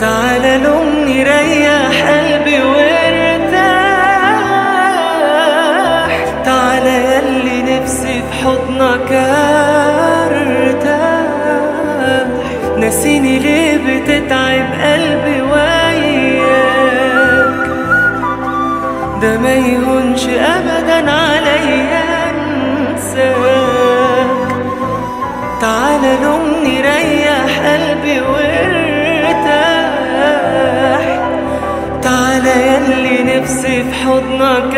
تعالى لومني ريح قلبي وارتاح. تعالى ياللي نفسي في حضنك أرتاح. نسيني ليه بتتعب قلبي لومني ريح قلبي وارتاح. تعالى ياللي نفسي في حضنك.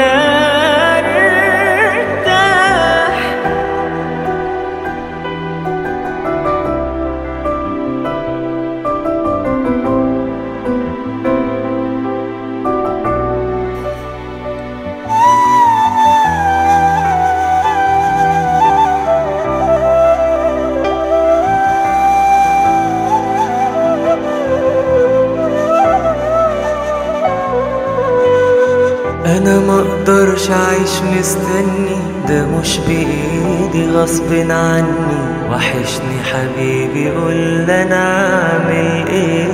أقدرش اعيش مستني. ده مش بإيدي غصب عني. وحشني حبيبي قول أنا أعمل إيه؟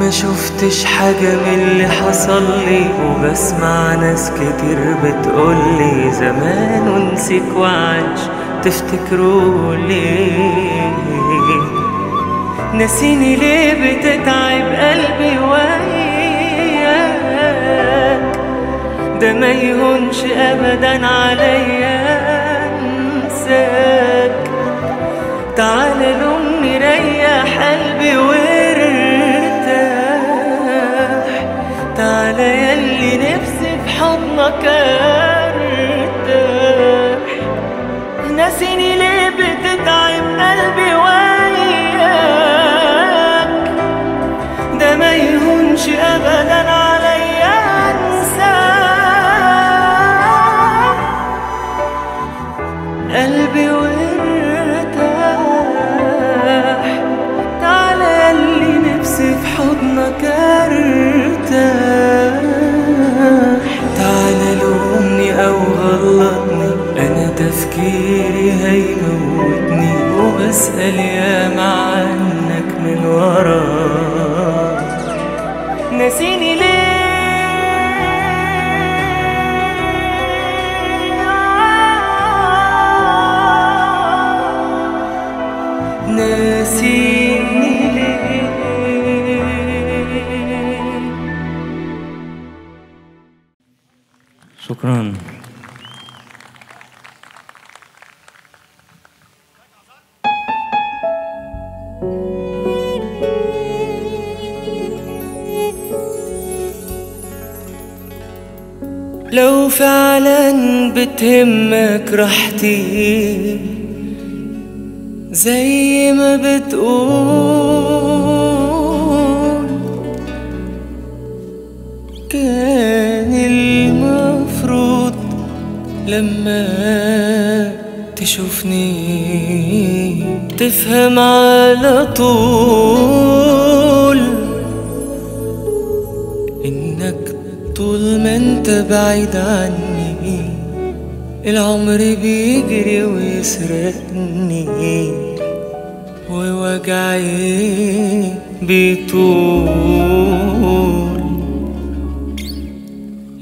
ما شفتش حاجة من اللي حصل لي. وبسمع ناس كتير بتقولي زمان ونسيك وعاش تفتكروا ليه؟ نسيني ليه بتتعب قلبي وياك ده ما يهونش ابدا عليا أنساك. تعالى لومني ريح قلبي وارتاح. تعالى ياللي نفسي في حضنك أرتاح. نسيني وبسأل ياما عنك من وراك نسيني فعلا بتهمك راحتي. زي ما بتقول كان المفروض لما تشوفني تفهم على طول. انت بعيد عني. العمر بيجري ويسرقني. ووجعي بيطول.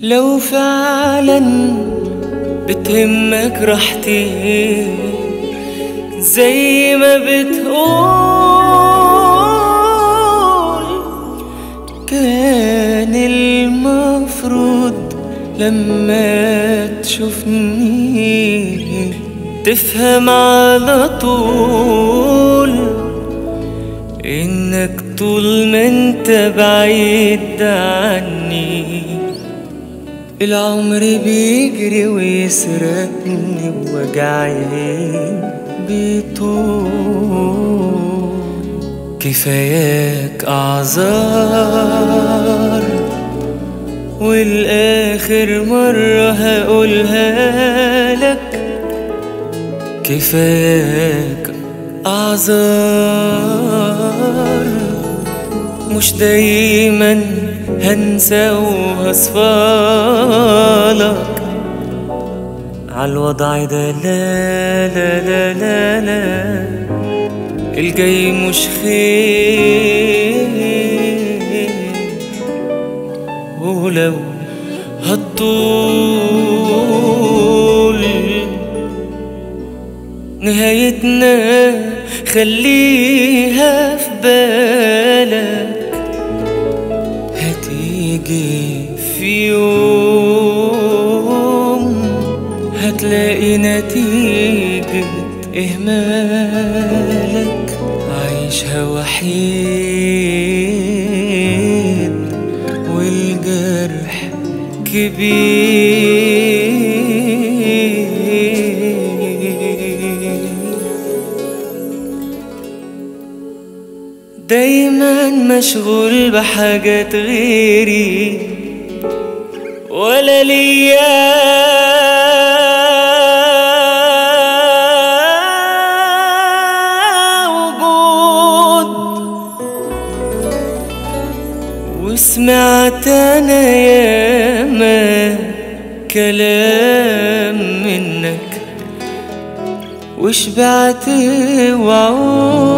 لو فعلا بتهمك راحتي زي ما بتقول لما تشوفني تفهم على طول إنك طول ما أنت بعيد عني. العمر بيجري ويسرقني ووجعي بيطول. كفاياك أعذار. والآخر مرة هقولها لك. كفاياك أعذار. مش دايما هنسى وهصفالك. عالوضع ده لا لا لا لا لا. الجاي مش خير. ولو هتطول. نهايتنا خليها في بالك. هتيجي في يوم هتلاقي نتيجة إهمالك. عايشها وحيد كبير. دايما مشغول بحاجات غيري ولا ليا وسمعت أنا ياما كلام منك. وشبعت وعود؟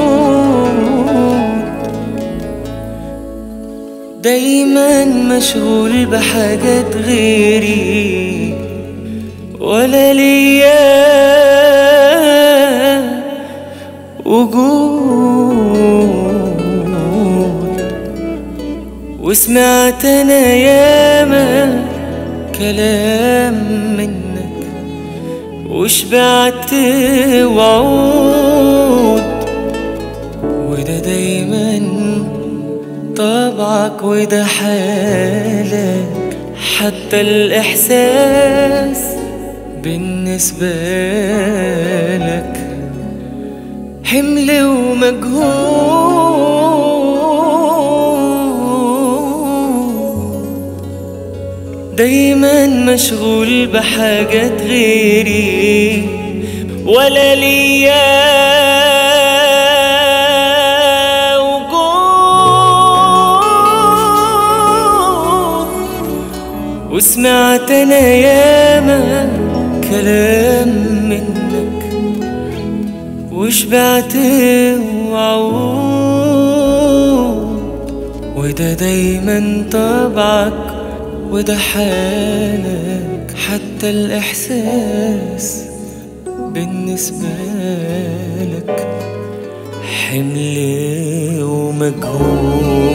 دايما مشغول بحاجات غيري. ولا ليا وجود. وسمعت أنا ياما كلام منك؟ وشبعت وعود؟ وده دايما طبعك وده حالك. حتى الإحساس بالنسبة لك حمل ومجهود. دايما مشغول بحاجات غيري ولا ليا وجود. وسمعت أنا ياما كلام منك وشبعت وعود. وده دايما طبعك وده حالك حتى الإحساس بالنسبة لك حمل ومجهود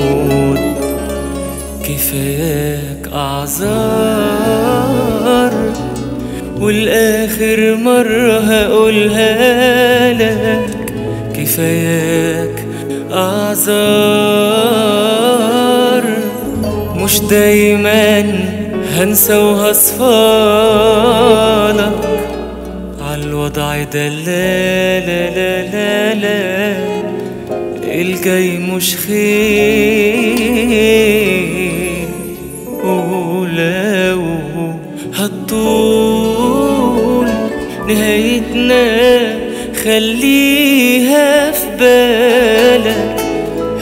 كفاياك أعذار والآخر مرة هقولها لك كفاياك أعذار مش دايما هنسى وهصفالك عالوضع ده لا لا لا لا لا. الجاي مش خير. ولو هتطول نهايتنا خليها في بالك.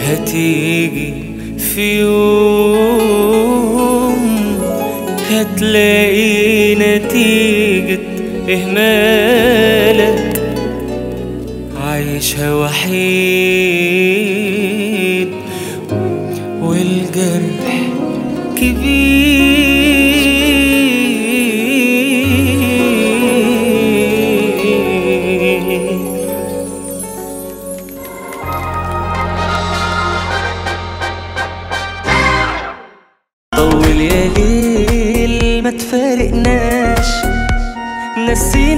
هتيجي في يوم هتلاقي نتيجة إهمالك. عايشها وحيد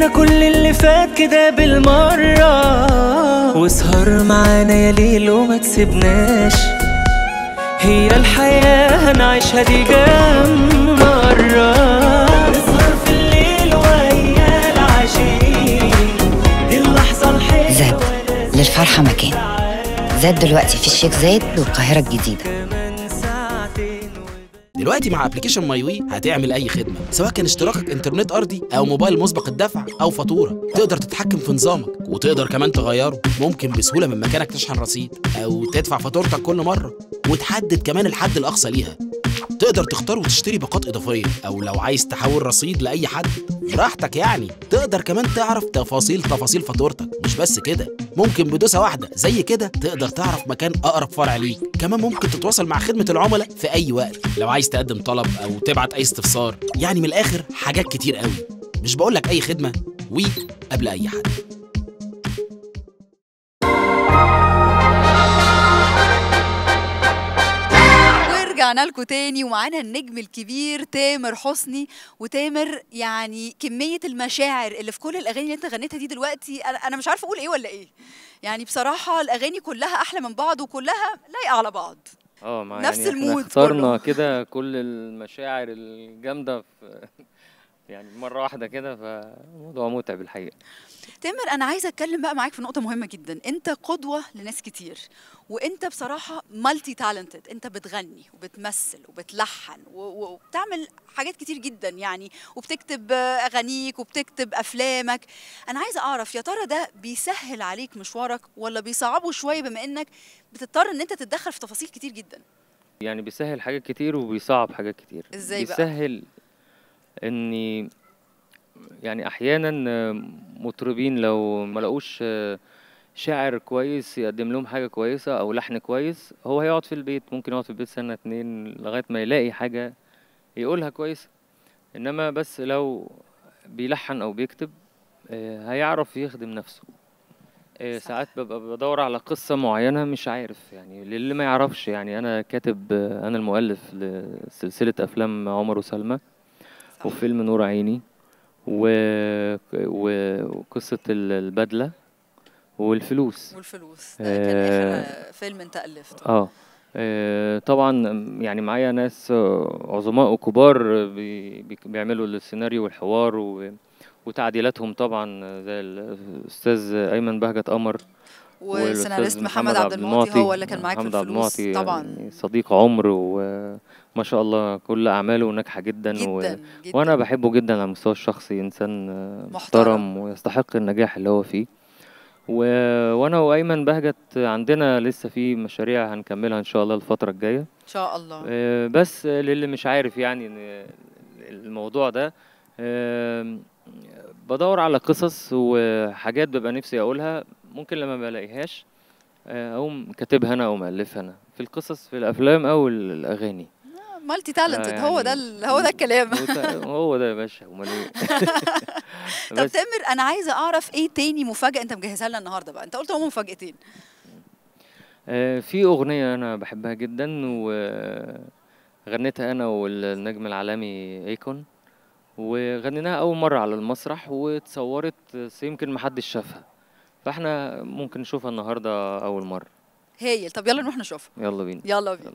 نسينا كل اللي فات كده بالمرة. واسهر معانا يا ليل وما تسيبناش. هي الحياة هنعيشها دي كام مرة. نسهر في الليل ويا العشيق دي اللحظة الحلوة زاد للفرحة مكان. زاد دلوقتي في الشيخ زايد والقاهرة الجديدة. دلوقتي مع application My WE هتعمل أي خدمة سواء كان اشتراكك انترنت أرضي أو موبايل مسبق الدفع أو فاتورة تقدر تتحكم في نظامك وتقدر كمان تغيره ممكن بسهولة من مكانك تشحن رصيد أو تدفع فاتورتك كل مرة وتحدد كمان الحد الأقصى ليها. تقدر تختار وتشتري باقات إضافية أو لو عايز تحول رصيد لأي حد براحتك يعني. تقدر كمان تعرف تفاصيل تفاصيل فاتورتك. مش بس كده ممكن بدوسة واحدة زي كده تقدر تعرف مكان أقرب فرع ليك. كمان ممكن تتواصل مع خدمة العملاء في أي وقت لو عايز تقدم طلب أو تبعت أي استفسار. يعني من الآخر حاجات كتير قوي. مش بقول لك أي خدمة وي قبل أي حد. ورجعنا لكم تاني ومعانا النجم الكبير تامر حسني. وتامر يعني كمية المشاعر اللي في كل الأغاني اللي أنت غنيتها دي دلوقتي أنا أنا مش عارفة أقول إيه ولا إيه. يعني بصراحة الأغاني كلها أحلى من بعض وكلها لايقة على بعض. آه مع نفس يعني المود اخترنا كده كل المشاعر الجامدة في يعني مرة واحدة كده فموضوع متعب الحقيقة. تامر أنا عايزة أتكلم بقى معاك في نقطة مهمة جدا. أنت قدوة لناس كتير وأنت بصراحة مالتي تالنتد أنت بتغني وبتمثل وبتلحن وبتعمل حاجات كتير جدا يعني وبتكتب أغانيك وبتكتب أفلامك. أنا عايزة أعرف يا ترى ده بيسهل عليك مشوارك ولا بيصعبه شوية بما إنك بتضطر إن أنت تتدخل في تفاصيل كتير جدا؟ يعني بيسهل حاجات كتير وبيصعب حاجات كتير. إزاي بقى؟ بيسهل إني يعني أحيانا آه، مطربين لو ما لقوش آه، شاعر كويس يقدم لهم حاجة كويسة أو لحن كويس هو هيقعد في البيت ممكن يقعد في البيت سنة اتنين لغاية ما يلاقي حاجة يقولها كويسة. إنما بس لو بيلحن أو بيكتب آه، هيعرف يخدم نفسه. ساعات ببقى بدور على قصة معينة مش عارف يعني للي ما يعرفش يعني أنا كاتب أنا المؤلف لسلسلة أفلام عمر وسلمى وفيلم نور عيني. و... و- وقصة ال- البدلة والفلوس. والفلوس. ده كان آه، آخر فيلم انت الفته آه. آه، طبعا يعني معايا ناس آه، عظماء وكبار بي بي- بيعملوا السيناريو والحوار و- وتعديلاتهم طبعا آه، زي الاستاذ أيمن بهجت قمر والسيناريست والأستاذ محمد عبد المعطي هو اللي كان معاك في محمد الفلوس المعطي طبعا. يعني صديق عمر وما شاء الله كل أعماله ناجحة جدا, و... جداً، جداً. وأنا بحبه جدا على المستوى الشخصي إنسان آه، محترم ويستحق النجاح اللي هو فيه. و... وأنا وأيمن بهجت عندنا لسه في مشاريع هنكملها إن شاء الله الفترة الجاية. إن شاء الله. آه، بس للي مش عارف يعني إن الموضوع ده آم، بدور على قصص وحاجات ببقى نفسي أقولها ممكن لما بلاقيهاش آه، أقوم كاتبها أنا أو مؤلفها أنا. في القصص في الأفلام أو ال- الأغاني. مالتي تالنتد هو ده يعني ال- هو ده الكلام. هو ده يا باشا أمال إيه؟ طب تامر أنا عايزة أعرف إيه تاني مفاجأة أنت مجهزها لنا النهارده بقى؟ أنت قلت هم مفاجأتين. آه، في أغنية أنا بحبها جدا وغنيتها أنا والنجم العالمي أيكون وغنيناها أول مرة على المسرح واتصورت يمكن محدش شافها. فإحنا ممكن نشوفها النهارده أول مرة. هايل. طب يلا نروح نشوفها. يلا بينا. يلا بينا. Thank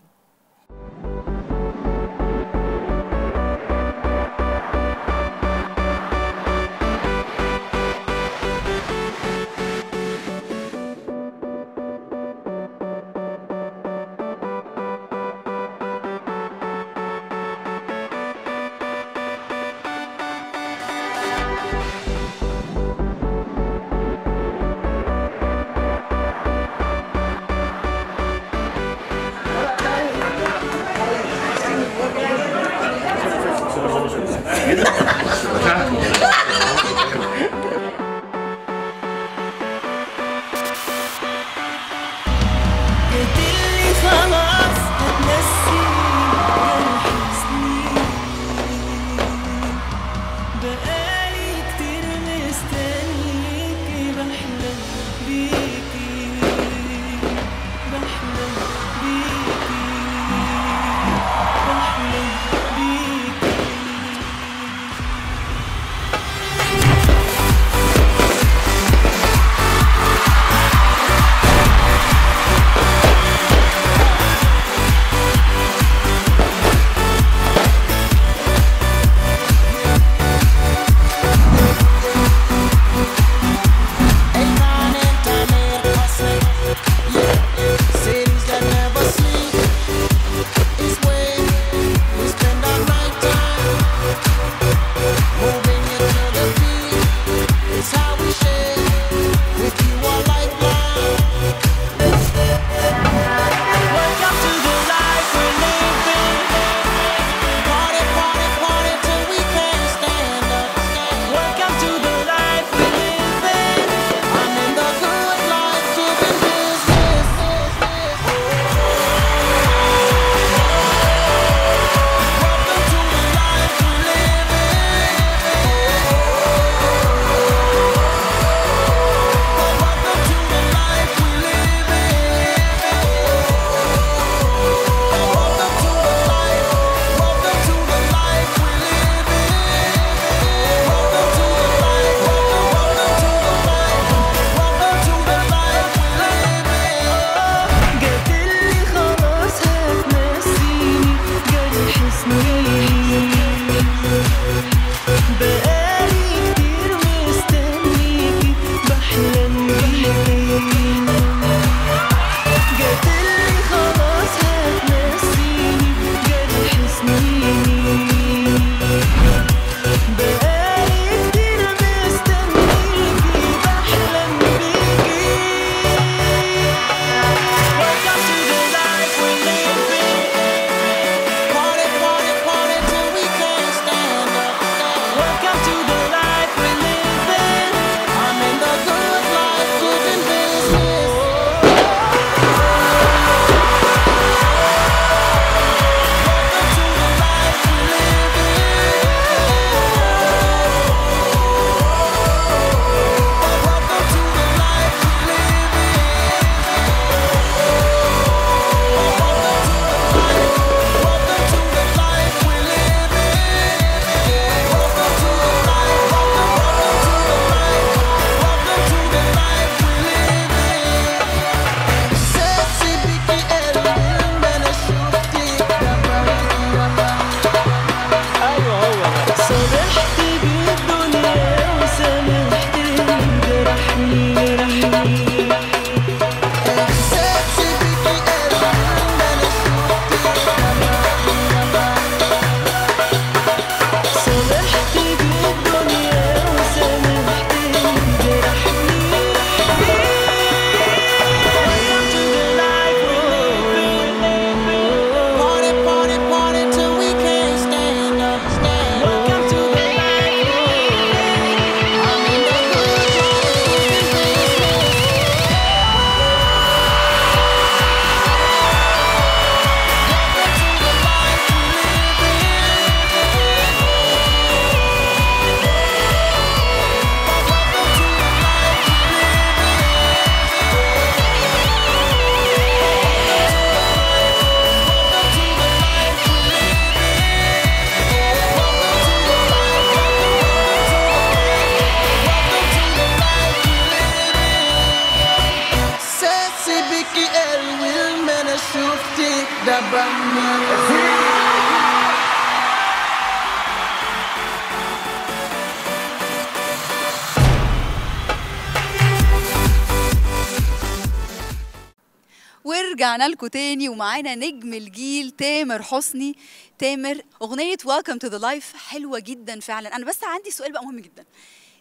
لكم تاني ومعانا نجم الجيل تامر حسني. تامر أغنية Welcome to the Life حلوة جدا فعلا. أنا بس عندي سؤال بقى مهم جدا.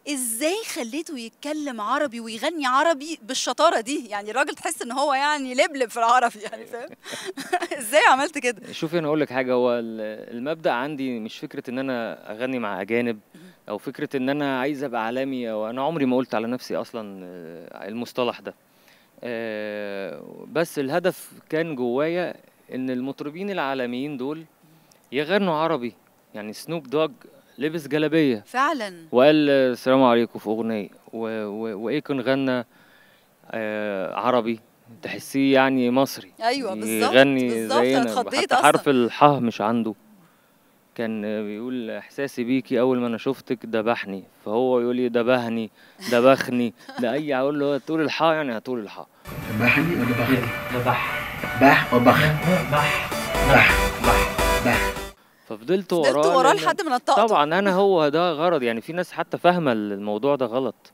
إزاي خليته يتكلم عربي ويغني عربي بالشطارة دي؟ يعني الراجل تحس إن هو يعني لبلب في العربي يعني فاهم؟ إزاي عملت كده؟ شوفي أنا أقول لك حاجة. هو ال- المبدأ عندي مش فكرة إن أنا أغني مع أجانب أو فكرة إن أنا عايز أبقى عالمي. أو أنا عمري ما قلت على نفسي أصلا آه، المصطلح ده. بس الهدف كان جوايا إن المطربين العالميين دول يغنوا عربي يعني سنوب دوج لبس جلابية. فعلا. وقال السلام عليكم في أغنية. و- و- وايه كان غنى آه، عربي. تحسيه يعني مصري. أيوه بالظبط يغني بالظبط. زينا. حتى أصلا. حرف الحاء مش عنده. كان بيقول إحساسي بيكي أول ما أنا شفتك دبحني فهو يقول لي دبهني دبخني ده أي أقول له تقول الحاء يعني هتقول الحاء. دبحني ولا بخني؟ دبح بح وبخ. بح بح بح ففضلت وراه فضلت وراه لحد ما نطقته. طبعا أنا هو ده غرض يعني في ناس حتى فاهمة الموضوع ده غلط.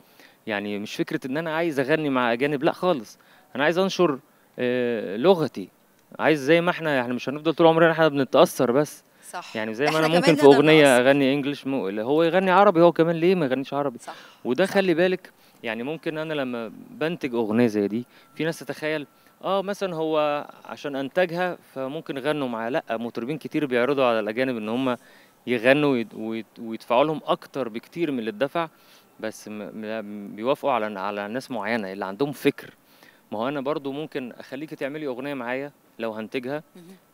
يعني مش فكرة إن أنا عايز أغني مع أجانب لأ خالص. أنا عايز أنشر آه، لغتي. عايز زي ما إحنا يعني مش هنفضل طول عمرنا إحنا بنتأثر بس. صح. يعني زي ما أنا ممكن في أغنية. أغني إنجلش مو... هو يغني عربي هو كمان ليه ما يغنيش عربي؟ صح. وده خلي بالك يعني ممكن أنا لما بنتج أغنية زي دي في ناس تتخيل آه مثلا هو عشان أنتجها فممكن غنوا معاه. لأ مطربين كتير بيعرضوا على الأجانب إن هم يغنوا ويد- ويد- ويدفعوا لهم أكتر بكتير من اللي اتدفع بس بيوافقوا على على ناس معينة اللي عندهم فكر. ما هو أنا برضو ممكن أخليكي تعملي أغنية معايا لو هنتجها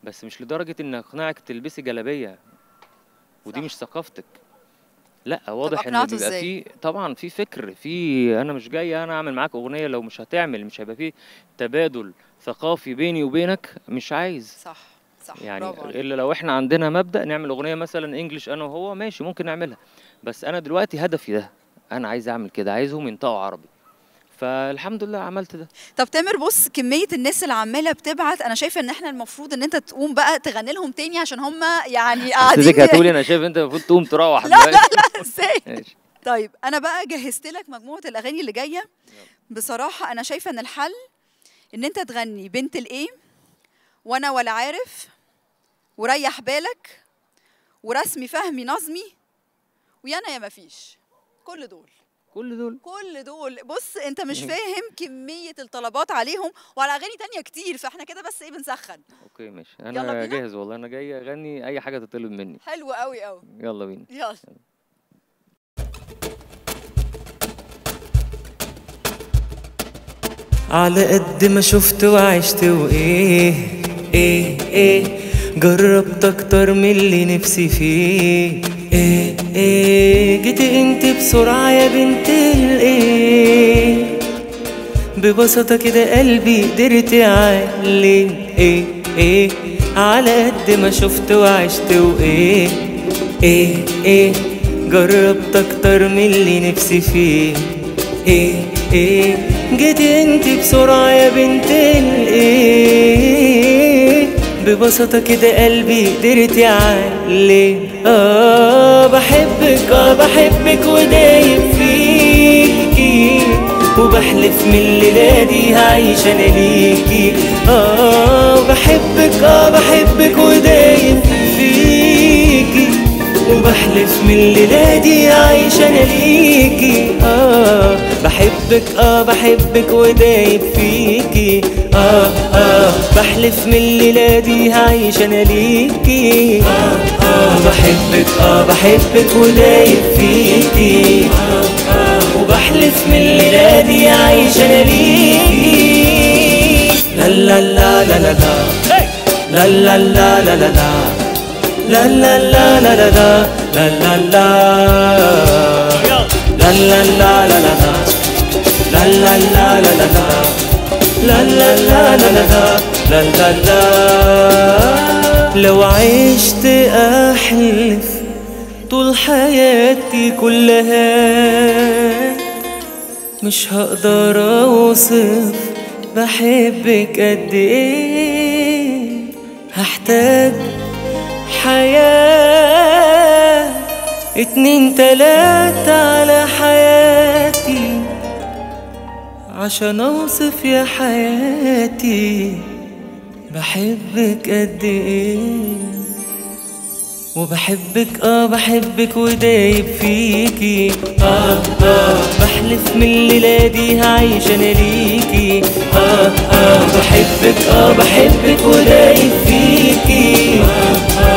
بس مش لدرجة إن أقنعك تلبسي جلابية. ودي مش ثقافتك. لأ واضح إن بيبقى؟ في طبعا في فكر في أنا مش جاي أنا أعمل معاك أغنية لو مش هتعمل مش هيبقى في تبادل ثقافي بيني وبينك مش عايز. صح صح. يعني برافو. إلا لو إحنا عندنا مبدأ نعمل أغنية مثلا إنجلش أنا وهو ماشي ممكن نعملها. بس أنا دلوقتي هدفي ده أنا عايز أعمل كده عايزهم ينطقوا عربي. فالحمد لله عملت ده. طب تامر بص كمية الناس اللي عمالة بتبعت أنا شايفة إن إحنا المفروض إن أنت تقوم بقى تغني لهم تاني عشان هم يعني قاعدين حسيتك هتقولي أنا شايف أنت المفروض تقوم تروح. لا لا. لا ماشي. طيب أنا بقى جهزت لك مجموعة الأغاني اللي جاية. بصراحة أنا شايفة إن الحل إن أنت تغني بنت الإيه وأنا ولا عارف وريح بالك ورسمي فهمي نظمي ويانا يا مفيش. كل دول. كل دول. كل دول. بص انت مش. فاهم كمية الطلبات عليهم وعلى أغاني تانية كتير فاحنا كده بس إيه بنسخن. أوكي ماشي. يلا أنا؟ جاهز والله. أنا جاي أغني أي حاجة تطلب مني. حلو قوي قوي يلا بينا. يلا. على قد ما شفت وعشت وإيه إيه إيه. جربت أكتر من اللي نفسي فيه. إيه إيه جيت انت بسرعة يا بنت الإيه. ببساطة كده قلبي قدرت يعلي. إيه إيه على قد ما شفت وعشت وإيه. إيه إيه جربت أكتر من اللي نفسي فيه. إيه إيه جيت انت بسرعة يا بنت الإيه. ببساطة كده قلبي قدرت يعلي آه بحبك آه بحبك ودايب فيكي. وبحلف من الليلة دي هعيش أنا ليكي. آه بحبك آه بحبك ودايب فيكي. وبحلف من الليلة دي عايش أنا ليكي. آه. بحبك آه بحبك ودايب فيكي آه آه بحلف من الليلة دي هعيش أنا ليكي آه آه بحبك آه بحبك ودايب فيكي آه آه وبحلف من الليلة دي عايش أنا ليكي لا لا لا لا لا لا لا لا لا لا لا لا لا لا لا لا لا لا لا لا لا لا لا لا لا لا لا لا لا لا لا لا لا لا لا لو عشت احلف طول حياتي كلها مش هقدر اوصف بحبك قد إيه هحتاج حياة اتنين تلاتة على حياتي عشان اوصف يا حياتي بحبك قد إيه وبحبك آه بحبك ودايب فيكي. آه آه بحلف من الليلة دي هعيش أنا ليكي. آه آه بحبك آه بحبك ودايب فيكي. آه آه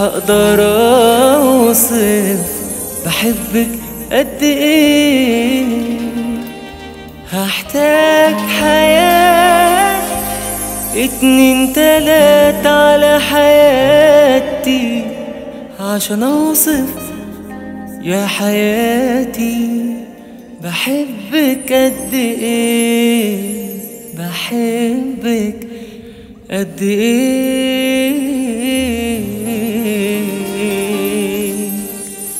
هقدر اوصف بحبك قد إيه. هحتاج حياة اتنين تلاتة على حياتي عشان اوصف يا حياتي بحبك قد إيه. بحبك قد إيه.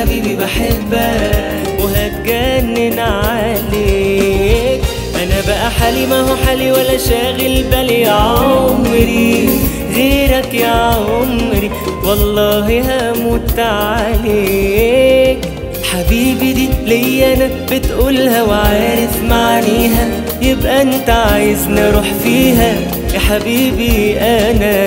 حبيبي بحبك وهتجنن عليك. أنا بقى حالي ما هو حالي ولا شاغل بالي يا عمري. غيرك يا عمري والله هموت عليك. حبيبي دي ليا أنا بتقولها وعارف معانيها يبقى أنت عايزني أروح فيها يا حبيبي أنا.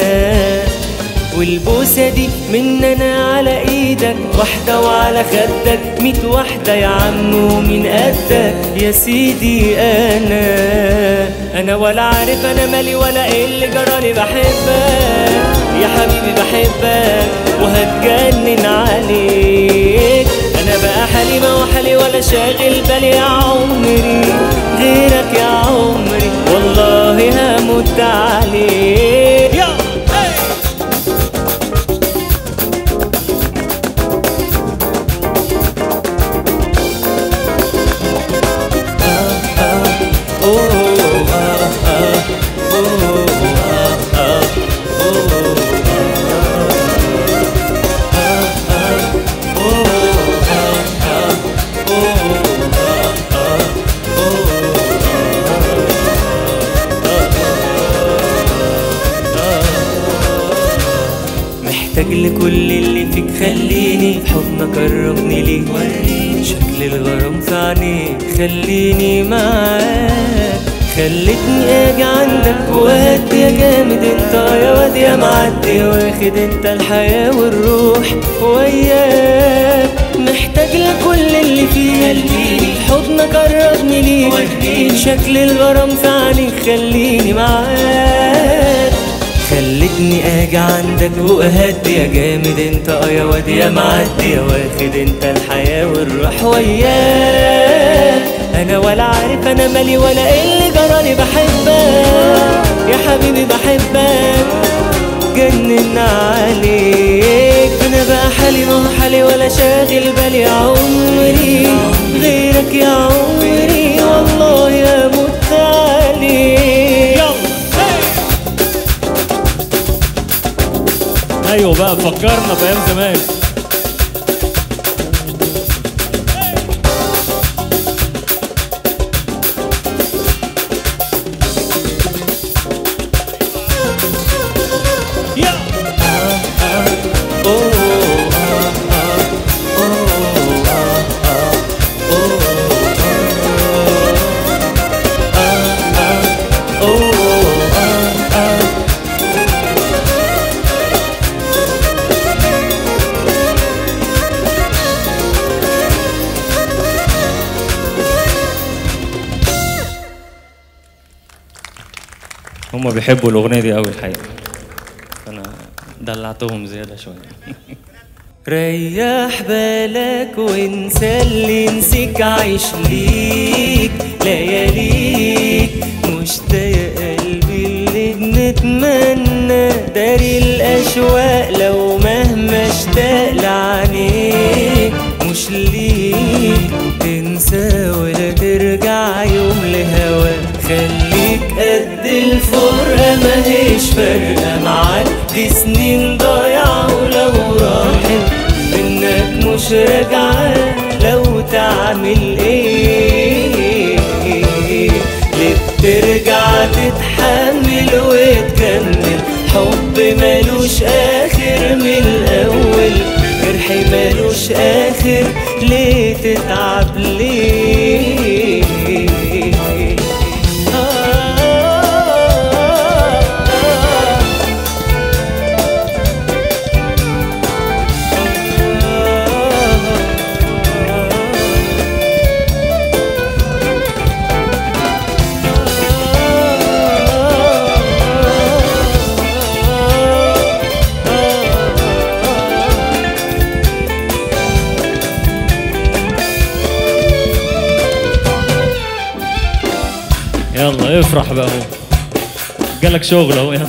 والبوسة دي من أنا على إيدك واحدة وعلى خدك ميت واحدة يا عم ومن قدك؟ يا سيدي أنا أنا ولا عارف أنا مالي ولا إيه اللي جرالي بحبك. يا حبيبي بحبك وهتجنن عليك. أنا بقى حالي ما هو حالي ولا شاغل بالي يا عمري غيرك يا عمري والله هموت عليك. محتاج لكل اللي فيك خليني. حضنك قربني ليك. وريني شكل الغرام في عينيك خليني معاك. خلتني أجي عندك وهد يا جامد أنت يا واد يا معدي. واخد أنت الحياة والروح وياك. محتاج لكل اللي فيه خليني في حضنك قربني ليك. شكل الغرام في عينيك خليني معاك. خلتني أجي عندك وأهدي يا جامد أنت آه يا واد يا معدي يا واخد أنت الحياة والروح وياك. أنا ولا عارف أنا مالي ولا إيه اللي جرالي بحبك. يا حبيبي بحبك جنن عليك. أنا بقى حالي ما حالي ولا شاغل بالي عمري. غيرك يا عمري والله يا مت أيوه بقى فكرنا بأيام زمان. بيحبوا الأغنية دي قوي الحقيقة. أنا دلعتهم زيادة شوية. ريح بالك وانسى اللي نسيك عيش ليك لياليك. مشتاق قلبي اللي بنتمنى داري الأشواق لو مهما اشتاق لعينيك. مش ليك مش راجعة لو تعمل إيه؟ ليه بترجع تتحمل وتكمل؟ حب ملوش آخر من الأول. جرح ملوش آخر ليه تتعب ليه؟ افرح بقى اهو جالك شغل اهو يلا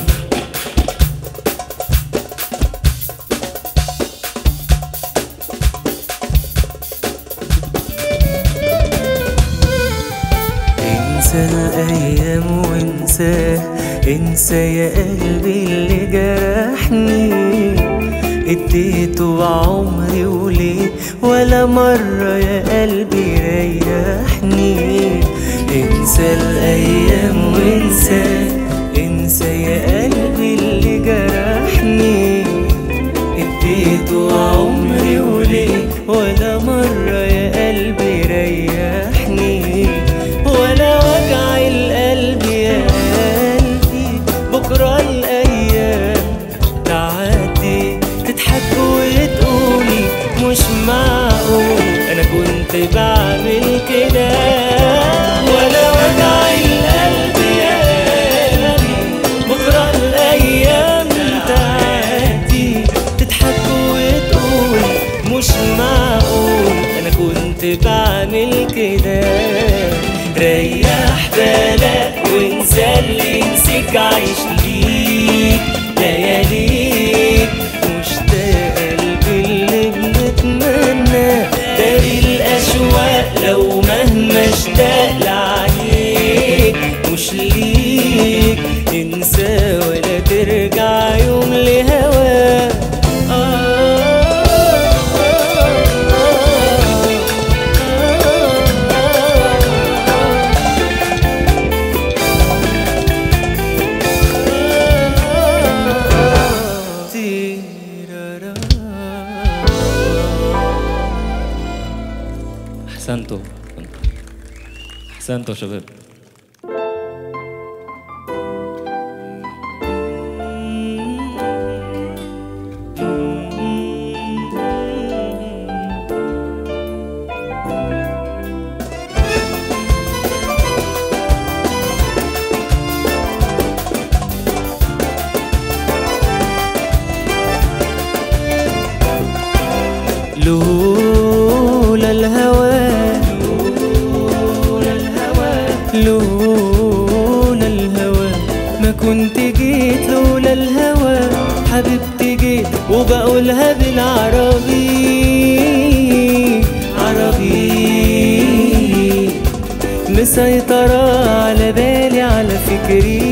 لولا الهوى. ما كنت جيت لولا الهوى. حبيبتي جيت وبقولها بالعربي عربي. مسيطرة على بالي على فكري.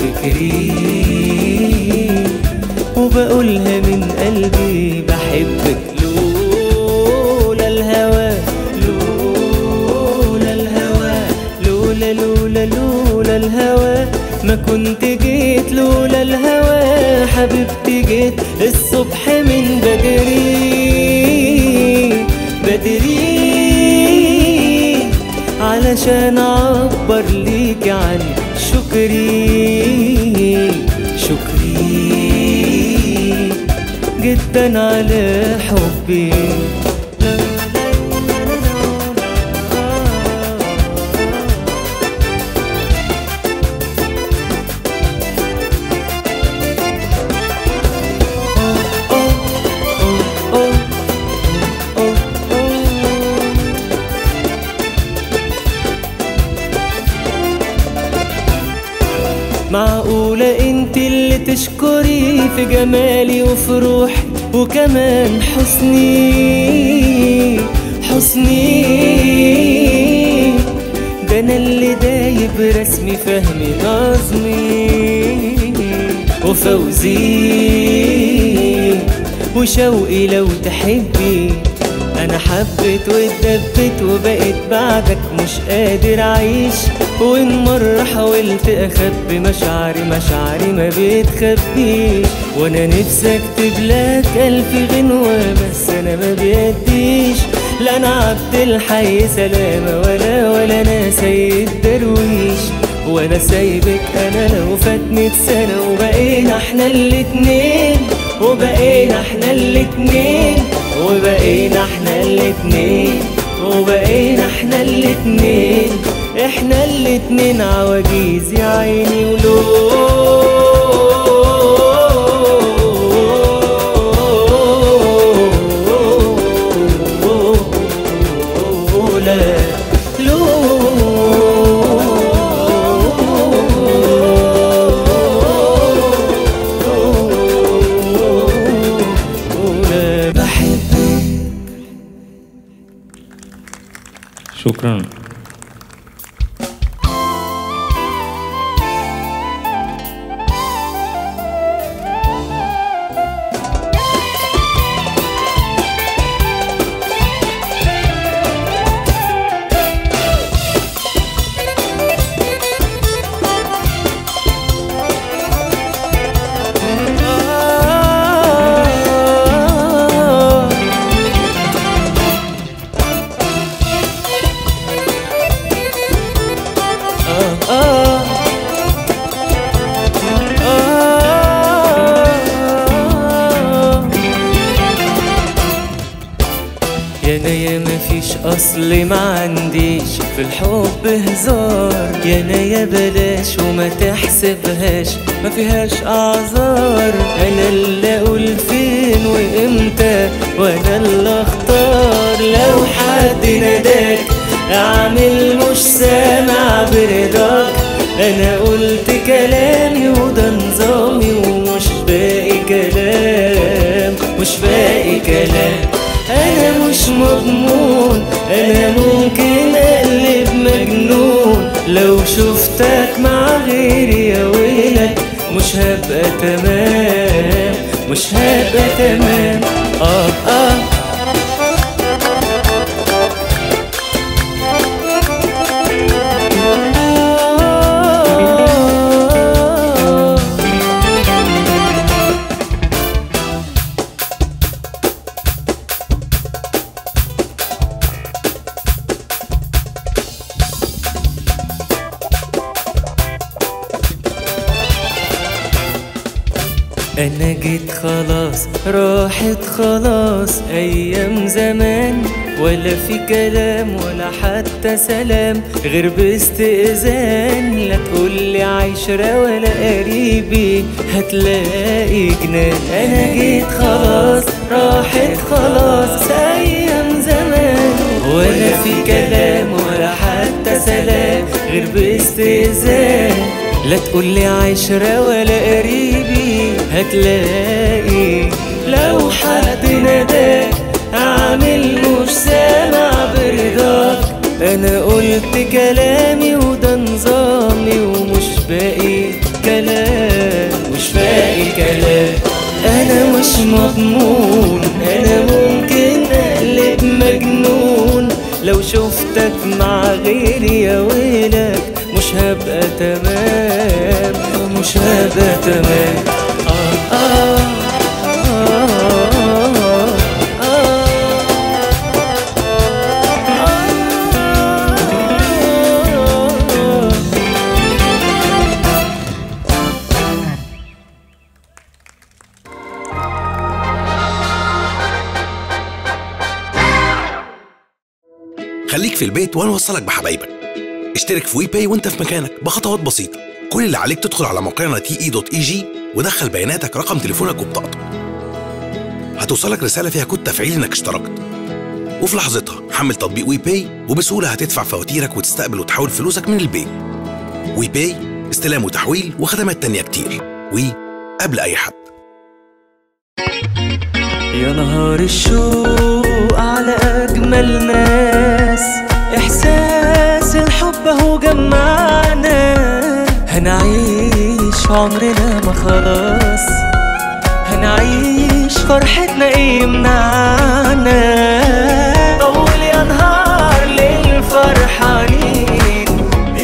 فكري. وبقولها من قلبي بحبك. الهوى. ما كنت جيت لولا الهوى. حبيبتي جيت الصبح من بدري. بدري. علشان أعبر ليك عن شكري. شكري. جدا على حبي. وشوقي لو تحبي. أنا حبيت واتدبت وبقيت بعدك مش قادر أعيش. وإن مرة حاولت أخبي مشاعري مشاعري ما بتخبيش. وأنا نفسي اكتب لك الف غنوة بس أنا ما بيديش. لا أنا عبد الحي سلامة ولا ولا أنا سيد درويش. ولا سايبك أنا لو فاتني سنة وبقينا إحنا الاتنين. وبقينا إحنا الاتنين وبقينا إحنا الاتنين وبقينا إحنا الاتنين. إحنا الاتنين عواجيز يا عيني ولولا شكرا فيهاش أعذار. أنا اللي أقول فين وإمتى وأنا اللي أختار. لو حد ناداك أعمل مش سامع برضاك. أنا قلت كلامي وده نظامي ومش باقي كلام مش باقي كلام. أنا مش مضمون أنا ممكن أقلب مجنون. لو شفتك مع غيري يا ويلك مش هبقى تمام مش هبقى تمام. آه آه. راحت خلاص أيام زمان ولا في كلام ولا حتى سلام غير باستئذان لا تقولي عشرة ولا قريبي هتلاقي جنان. أنا جيت خلاص راحت خلاص أيام زمان ولا في كلام ولا حتى سلام غير باستئذان. لا تقولي عشرة ولا قريبي هتلاقي لو حد ناداك اعمل مش سامع برضاك أنا قلت كلامي وده نظامي ومش باقي كلام مش باقي كلام. أنا مش مضمون أنا ممكن أقلب مجنون. لو شفتك مع غيري يا ويلك مش هبقى تمام مش هبقى تمام. اوصلك بحبايبك اشترك في WE Pay وانت في مكانك بخطوات بسيطة. كل اللي عليك تدخل على موقعنا TE dot EG ودخل بياناتك رقم تليفونك وبطاقتك. هتوصلك رسالة فيها كود تفعيل إنك اشتركت. وفي لحظتها حمل تطبيق WE Pay وبسهولة هتدفع فواتيرك وتستقبل وتحول فلوسك من البيت. WE Pay استلام وتحويل وخدمات تانية كتير. WE قبل أي حد. يا نهار الشوق على أجمل ناس. إحساس الحب أهو جمعنا. هنعيش عمرنا ما خلاص هنعيش فرحتنا إيه يمنعنا. طول يا نهار للفرحانين.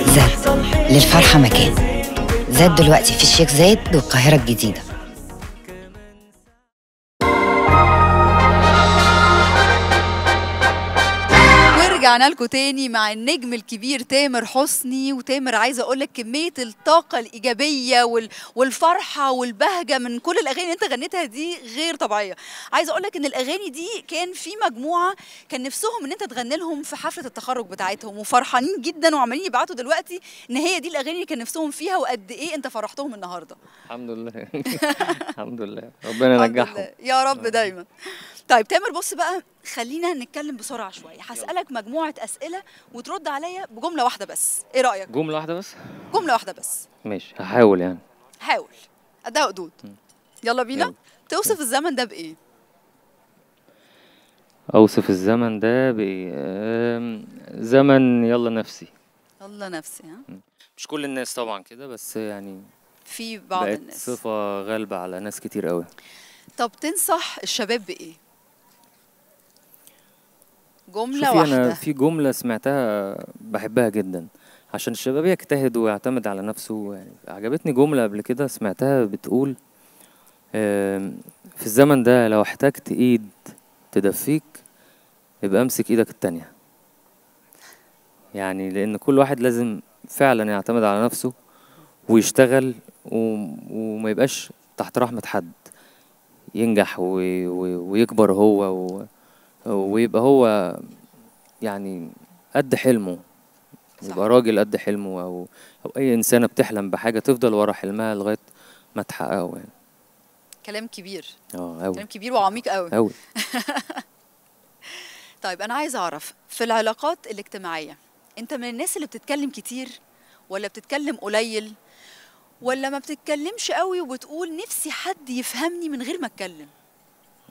زاد للفرحة مكان. زاد دلوقتي في الشيخ زايد والقاهرة الجديدة. ورجعنا لكم تاني مع النجم الكبير تامر حسني. وتامر عايزه أقول لك كمية الطاقة الإيجابية وال... والفرحة والبهجة من كل الأغاني اللي أنت غنيتها دي غير طبيعية. عايزه أقول لك إن الأغاني دي كان في مجموعة كان نفسهم إن أنت تغني لهم في حفلة التخرج بتاعتهم. وفرحانين جدا وعمالين يبعتوا دلوقتي إن هي دي الأغاني اللي كان نفسهم فيها وقد إيه أنت فرحتهم النهارده. الحمد لله. الحمد لله. ربنا ينجحهم. يا رب دايما. طيب تامر بص بقى خلينا نتكلم بسرعة شوية. هسألك مجموعة أسئلة وترد عليا بجملة واحدة بس. إيه رأيك؟ جملة واحدة بس؟ جملة واحدة بس. ماشي هحاول يعني. حاول. اداء حدود. يلا بينا. توصف الزمن ده بإيه؟ أوصف الزمن ده بإيه؟ آم، زمن يلا نفسي. يلا نفسي ها؟ مش كل الناس طبعا كده بس يعني في بعض بقت الناس. صفة غالبة على ناس كتير قوي طب تنصح الشباب بإيه؟ جملة واحدة في جملة سمعتها بحبها جدا عشان الشباب يجتهد ويعتمد على نفسه يعني عجبتني جملة قبل كده سمعتها بتقول في الزمن ده لو احتجت إيد تدفيك يبقى امسك إيدك التانية يعني لأن كل واحد لازم فعلا يعتمد على نفسه ويشتغل. وما يبقاش تحت رحمة حد ينجح. ويكبر هو و... ويبقى هو يعني قد حلمه يبقى راجل قد حلمه أو أو أي إنسانة بتحلم بحاجة تفضل ورا حلمها لغاية ما تحققه يعني. كلام كبير. آه قوي كلام كبير وعميق قوي قوي طيب أنا عايزه أعرف في العلاقات الاجتماعية أنت من الناس اللي بتتكلم كتير ولا بتتكلم قليل ولا ما بتتكلمش قوي وبتقول نفسي حد يفهمني من غير ما أتكلم؟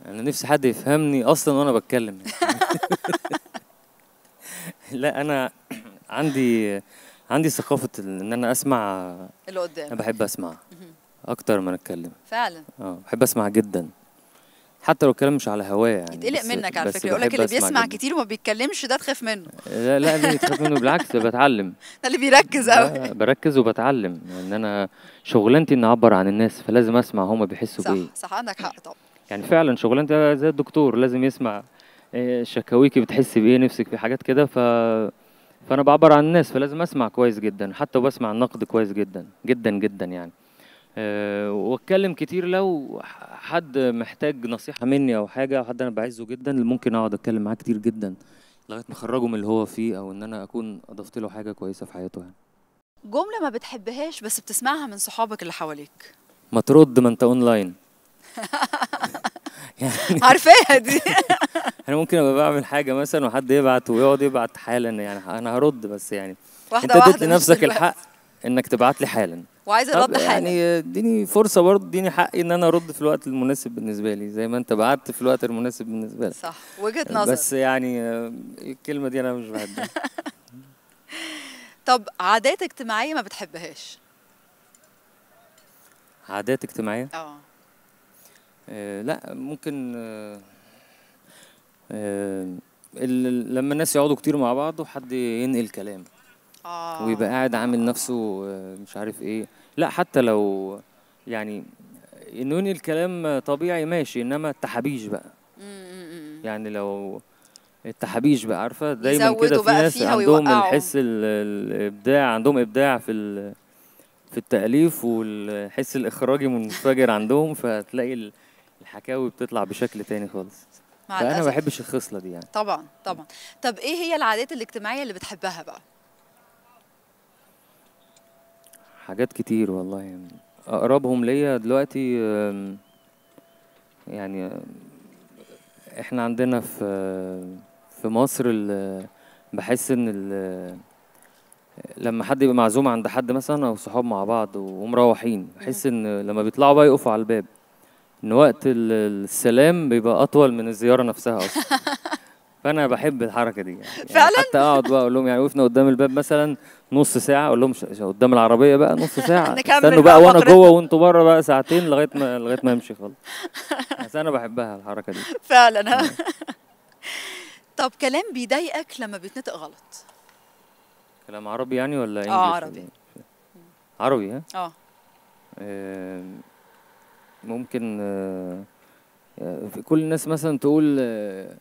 أنا نفسي حد يفهمني أصلا وأنا بتكلم. لا أنا عندي عندي ثقافة إن أنا أسمع اللي قدام. أنا بحب أسمع أكتر ما أتكلم. فعلا. آه بحب أسمع جدا. حتى لو الكلام مش على هواه يعني يتقلق منك على فكرة. يقول لك اللي بيسمع جداً. كتير وما بيتكلمش ده تخاف منه. لا لا ليه تخاف منه. بالعكس بتعلم. ده اللي بيركز قوي بركز وبتعلم. إن أنا شغلانتي اني اعبر عن الناس فلازم أسمع هما بيحسوا بإيه. صح صح عندك حق طبعا. يعني فعلا شغلانتي زي الدكتور لازم يسمع إيه، شكاويكي بتحسي بإيه نفسك في حاجات كده ف فأنا بعبر عن الناس فلازم أسمع كويس جدا حتى وبسمع النقد كويس جدا جدا جدا يعني. أه وأتكلم كتير لو حد محتاج نصيحة مني أو حاجة أو حد أنا بعزه جدا ممكن أقعد أتكلم معاه كتير جدا لغاية ما أخرجه من اللي هو فيه أو إن أنا أكون أضفت له حاجة كويسة في حياته يعني. جملة ما بتحبهاش بس بتسمعها من صحابك اللي حواليك. ما ترد ما أنت اونلاين يعني عارفاها دي. أنا ممكن ابقى بعمل حاجة مثلا وحد يبعت ويقعد يبعت حالا يعني أنا هرد بس يعني. واحدة انت اديت لنفسك. الحق انك تبعت لي حالا. وعايزه طب الرد حالا. يعني اديني فرصة برضه اديني حقي ان أنا ارد في الوقت المناسب بالنسبة لي زي ما انت بعت في الوقت المناسب بالنسبة لك. صح. وجهة نظر. بس يعني الكلمة دي أنا مش بحبها. طب عادات اجتماعية ما بتحبهاش؟ عادات اجتماعية؟ آه. لا ممكن آه آه ال- لما الناس يقعدوا كتير مع بعض وحد ينقل كلام. آه. ويبقى قاعد عامل نفسه آه، مش عارف إيه. لا حتى لو يعني إنه ينقل كلام طبيعي ماشي. إنما التحابيش بقى. يعني لو التحابيش بقى عارفة؟ دايما كده في ناس عندهم. الحس ال- الإبداع عندهم إبداع في ال- في التأليف والحس الإخراجي منفجر عندهم فتلاقي الحكاوي بتطلع بشكل تاني خالص. فأنا ما. بحبش الخصلة دي يعني. طبعا طبعا. طب إيه هي العادات الاجتماعية اللي بتحبها بقى؟ حاجات كتير والله يعني. أقربهم ليا دلوقتي يعني إحنا عندنا في في مصر بحس إن لما حد يبقى معزوم عند حد مثلا أو صحاب مع بعض ومروحين بحس إن لما بيطلعوا بقى يقفوا على الباب. إن وقت ال- السلام بيبقى أطول من الزيارة نفسها أصلا. فأنا بحب الحركة دي يعني. فعلاً؟ حتى أقعد بقى أقول لهم يعني وقفنا قدام الباب مثلا نص ساعة أقول لهم قدام العربية بقى نص ساعة. استنوا بقى بقى وأنا. جوه وأنتوا بره بقى ساعتين لغاية ما لغاية ما أمشي خالص. بس أنا بحبها الحركة دي. فعلا. طب كلام بيضايقك لما بيتنطق غلط؟ كلام عربي يعني ولا انجلش آه عربي. عربي ها؟ آه. ممكن آه، آه، في كل الناس مثلا تقول آه،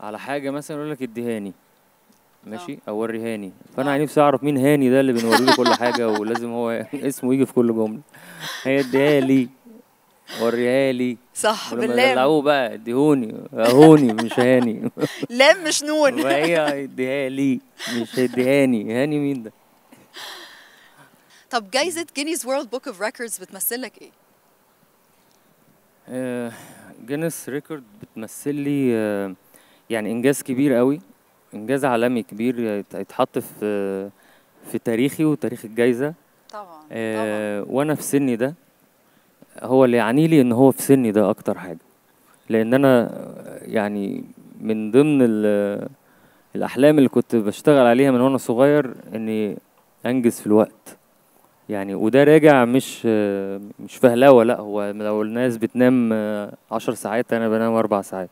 على حاجة مثلا يقول لك اديهاني ماشي؟ أو وريهاني. فأنا نفسي أعرف مين هاني ده اللي بنوري له كل حاجة ولازم هو اسمه يجي في كل جملة. هي اديها لي وريها لي صح باللام. يدلعوه بقى اديهوني اهوني مش هاني. لام مش نون. وهي اديها لي مش اديهاني هاني مين ده؟ طب جايزة Guinness World Book of Records بتمثل لك إيه؟ آه، Guinness Record بتمثل لي آه، يعني إنجاز كبير قوي إنجاز عالمي كبير يت- يتحط في في تاريخي وتاريخ الجايزة. طبعا آه وأنا في سني ده هو اللي يعني لي إن هو في سني ده أكتر حاجة. لأن أنا آه، يعني من ضمن ال- الأحلام اللي كنت بشتغل عليها من وأنا صغير إني أنجز في الوقت. يعني وده راجع مش مش فهلوة لا هو لو الناس بتنام عشر ساعات أنا بنام أربع ساعات.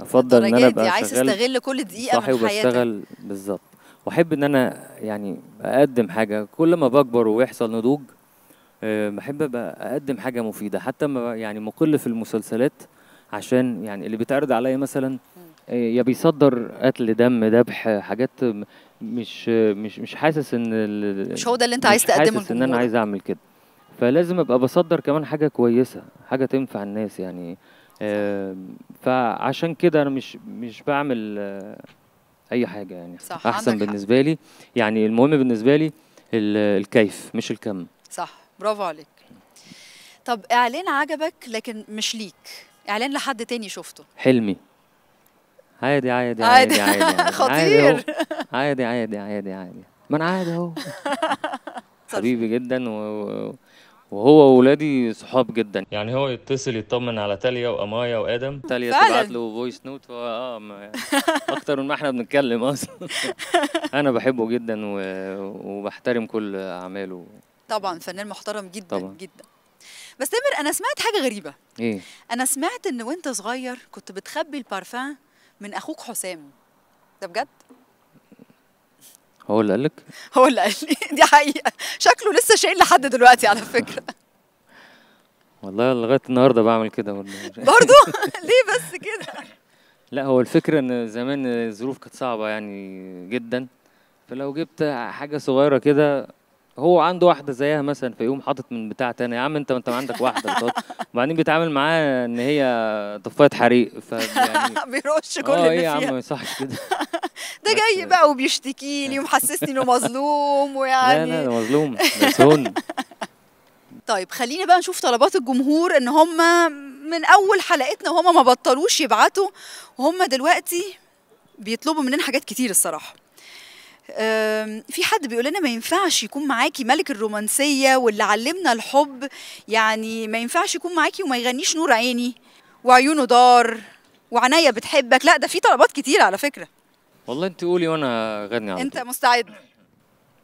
أفضل إن أنا أبقى عايز شغال تستغل كل دقيقة صاحي من حياتك. وبشتغل بالظبط. وأحب إن أنا يعني أقدم حاجة. كل ما بكبر ويحصل نضوج آه، بحب أبقى أقدم حاجة مفيدة. حتى ما يعني مقل في المسلسلات عشان يعني اللي بيتعرض عليا مثلا آه، يا بيصدر قتل دم ذبح حاجات مش مش مش حاسس إن مش هو ده اللي أنت عايز تقدمه حاسس إن أنا. عايز أعمل كده. فلازم أبقى بصدر كمان حاجة كويسة حاجة تنفع الناس يعني. آم، فعشان كده أنا مش مش بعمل آه، أي حاجة يعني. صح، أحسن. بالنسبة لي يعني المهم بالنسبة لي ال- الكيف مش الكم. صح برافو عليك. طب إعلان عجبك لكن مش ليك. إعلان لحد تاني شفته. حلمي. عادي عادي عادي. عادي عادي عادي. خطير. عادي. عادي عادي عادي عادي. ما أنا عادي اهو. حبيبي جدا و... وهو وولادي صحاب جدا. يعني هو يتصل يطمن على تاليا وأمايا وآدم؟ تاليا. تبعت له voice note آه ما أكتر من ما إحنا بنتكلم أصلا. أنا بحبه جدا و... وبحترم كل أعماله. طبعا فنان محترم جدا طبعا. جدا. بس تامر أنا سمعت حاجة غريبة. إيه؟ أنا سمعت إن وأنت صغير كنت بتخبي البارفان من أخوك حسام. ده بجد؟ هو اللي قالك هو اللي قال لي. دي حقيقة. شكله لسه شايل لحد دلوقتي على فكرة. والله لغاية النهارده بعمل كده برضه. برضو ليه بس كده؟ لا هو الفكرة إن زمان الظروف كانت صعبة يعني جدا. فلو جبت حاجة صغيرة كده هو عنده واحدة زيها مثلا فيقوم حاطط من بتاع تاني. يا عم انت ما انت عندك واحدة بتحط- وبعدين بيتعامل معاه إن هي طفاية حريق. ف يعني بيرش كل إيه اللي يا عم فيها. ما يصحش كده. ده جاي بقى وبيشتكي لي ومحسسني إنه مظلوم لا ويعني لا ده مظلوم. ده سهون طيب خلينا بقى نشوف طلبات الجمهور إن هم من أول حلقتنا وهم ما بطلوش يبعتوا. وهم دلوقتي بيطلبوا مننا حاجات كتير الصراحة. في حد بيقول لنا ما ينفعش يكون معاكي ملك الرومانسية واللي علمنا الحب يعني ما ينفعش يكون معاكي وما يغنيش نور عيني وعيونه دار وعناية بتحبك. لا ده في طلبات كتير على فكرة. والله انت قولي وأنا اغني على انت طول. مستعد؟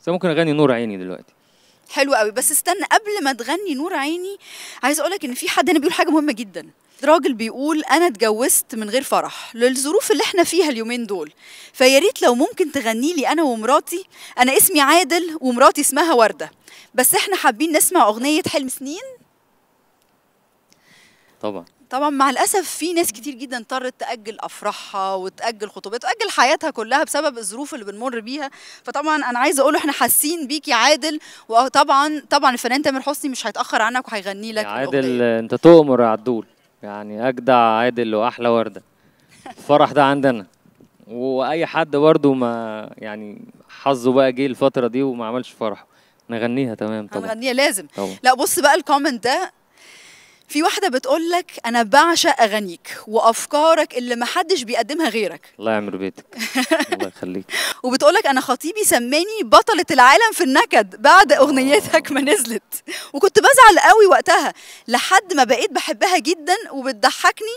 بس ممكن أغني نور عيني دلوقتي. حلو قوي. بس استنى قبل ما تغني نور عيني عايز أقولك إن في حد هنا بيقول حاجة مهمة جدا. راجل بيقول أنا اتجوزت من غير فرح للظروف اللي إحنا فيها اليومين دول. فيا ريت لو ممكن تغني لي أنا ومراتي أنا اسمي عادل ومراتي اسمها وردة. بس إحنا حابين نسمع أغنية حلم سنين؟ طبعا. طبعا مع الأسف في ناس كتير جدا اضطرت تأجل أفراحها وتأجل خطوبتها وتاجل حياتها كلها بسبب الظروف اللي بنمر بيها. فطبعا أنا عايزة أقول إحنا حاسين بيك يا عادل وطبعا طبعا الفنان تامر حسني مش هيتأخر عنك وهيغني لك يا عادل أنت تؤمر يا عدول. يعني أجدع عادل واحلى وردة. الفرح ده عندنا. وأي حد برضه ما يعني حظه بقى جه الفترة دي وما عملش فرح. نغنيها تمام طبعا. هنغنيها لازم. طبعا. لا بص بقى الكومنت ده في واحدة بتقول لك أنا بعشق أغانيك وأفكارك اللي محدش بيقدمها غيرك. الله يعمر بيتك. الله يخليك. وبتقول لك أنا خطيبي سماني بطلة العالم في النكد بعد أغنيتك ما نزلت. وكنت بزعل قوي وقتها لحد ما بقيت بحبها جدا وبتضحكني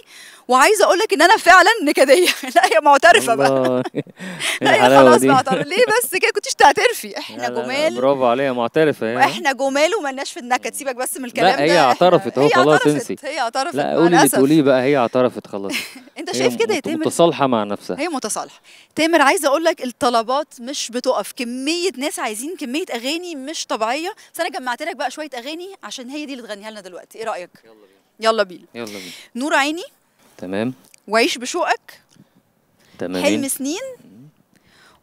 وعايزة أقول لك إن أنا فعلا نكدية. لا هي معترفة بقى. لا هي خلاص اعترف. ليه بس كده؟ كنتش تعترفي. إحنا جمال. برافو عليها معترفة يعني. وإحنا جمال وملناش في النكد. سيبك بس من الكلام لا هي اعترفت. اهو خلاص انسي. هي اعترفت لا قولي اللي. تقوليه بقى. هي اعترفت خلاص. أنت شايف كده يا تامر؟ متصالحة مع نفسها. هي متصالحة. تامر عايزة أقول لك الطلبات مش بتقف. كمية ناس عايزين كمية أغاني مش طبيعية. بس أنا جمعت لك بقى شوية أغاني عشان هي دي اللي تغنيها لنا دلوقتي. إيه رأيك؟ يلا بينا. يلا بينا. نور عيني تمام؟ وعيش بشوقك. تمام. حلم سنين.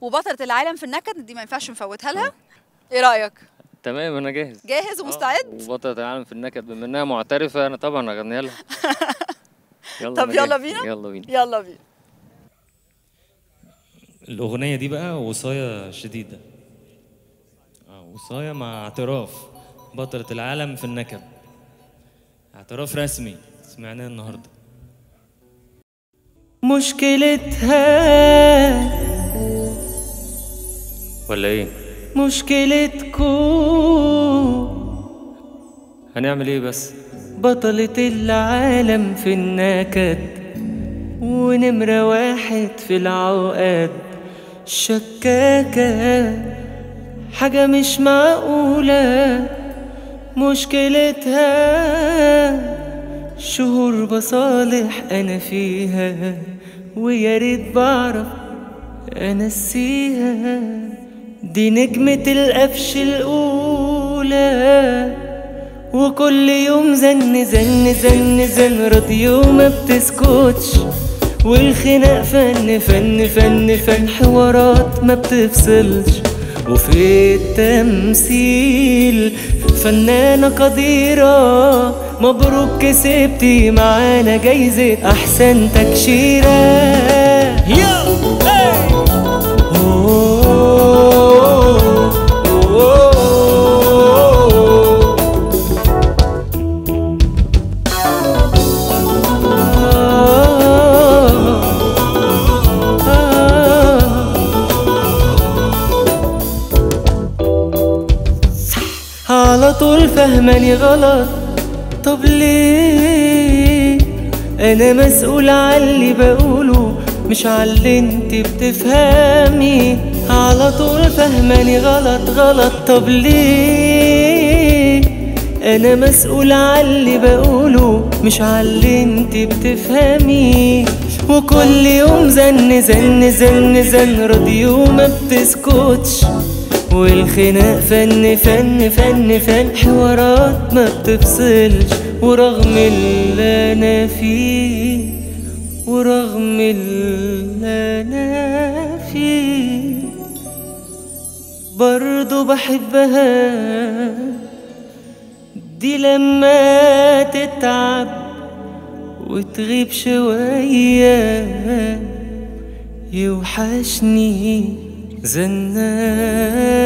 وبطلة العالم في النكد دي ما ينفعش نفوتها لها. إيه رأيك؟ تمام أنا جاهز. جاهز ومستعد؟ وبطلة العالم في النكد بما إنها معترفة أنا طبعا هغنيها لها. يلا طب يلا. بينا. يلا بينا. يلا بينا. الأغنية دي بقى وصاية شديدة. آه، وصاية مع اعتراف. بطلة العالم في النكد. اعتراف رسمي. سمعناه النهاردة. مشكلتها. ولا إيه؟ مشكلتكو هنعمل إيه بس؟ بطلة العالم في النكد ونمرة واحد في العقد. شكاكة حاجة مش معقولة. مشكلتها شهور بصالح أنا فيها. ويا ريت بعرف أنسيها. دي نجمة القفش الأولى وكل يوم زن زن زن زن راديو ما بتسكتش والخناق فن فن فن فن حوارات ما بتفصلش. وفي التمثيل فنانة قديرة مبروك كسبتي معانا جايزة أحسن تكشيرة. على طول فهماني غلط. طب ليه؟ أنا مسؤول على اللي بقوله مش على اللي انت بتفهمي. على طول فهماني غلط غلط. طب ليه؟ أنا مسؤول على اللي بقوله مش على اللي انت بتفهمي. وكل يوم زن زن زن زن راديو ما بتسكتش. والخناق فن فن فن فن. حوارات ما بتفصلش. ورغم اللي أنا فيه ورغم اللي أنا فيه برضو بحبها. دي لما تتعب وتغيب شوية يوحشني. زناها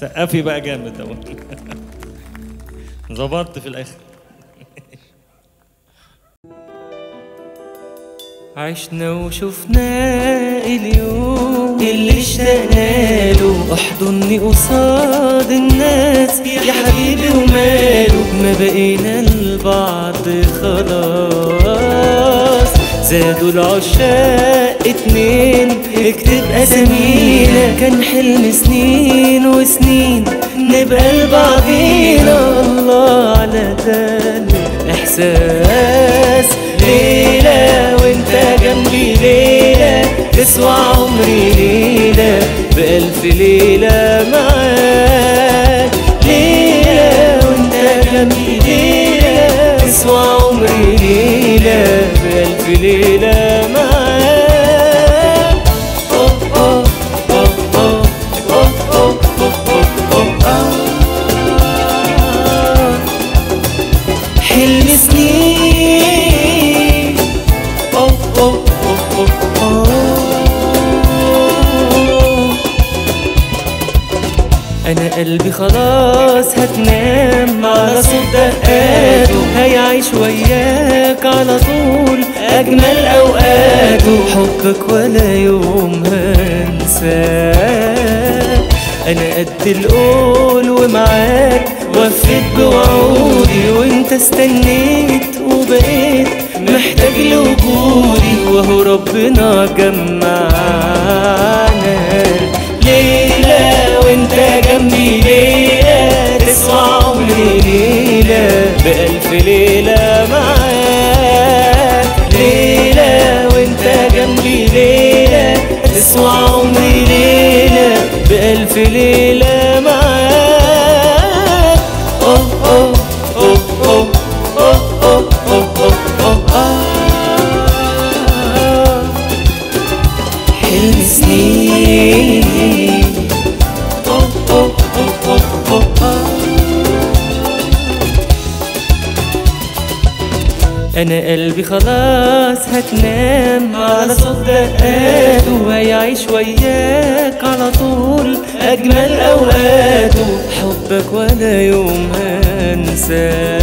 سقفي بقى جامد أهو. ظبطت في الآخر. عشنا وشفنا اليوم اللي اشتقنا له أحضني قصاد الناس. يا حبيبي وماله. ما بقينا لبعض خلاص. زادوا العشاق اتنين اكتب أسامينا. كان حلم سنين وسنين نبقى لبعضينا. الله على ده الاحساس ليلة وانت جنبي ليلة تسوى عمري ليلة. بألف ليلة معاك. ليلة وانت جنبي ليلة تسوى عمري ليلة. في ليلة قلبي خلاص هتنام على صوت دقاته. هيعيش وياك على طول أجمل أوقاته. حبك ولا يوم هنساه أنا قد القول ومعاك وفيت بوعودي وانت استنيت وبقيت محتاج لوجودي. وهو ربنا جمعنا. ليلة وانت جنبي ليلة تسوى عمري ليلة بألف ليلة معاك. ليلة وانت جنبي ليلة تسوى عمري ليلة بألف ليلة أنا قلبي خلاص هتنام على صوت دقاته وهيعيش وياك على طول. أجمل اوقاته حبك ولا يوم هنساه.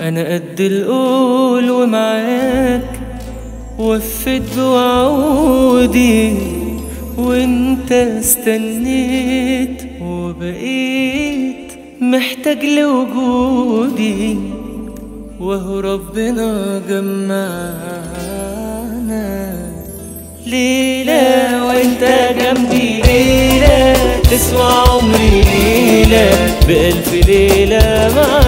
أنا قد القول ومعاك وفيت بوعودي وإنت استنيت وبقيت محتاج لوجودي وهو ربنا جمعنا. ليلة وانت جنبي ليلة تسوى عمري ليلة بألف ليلة معاك.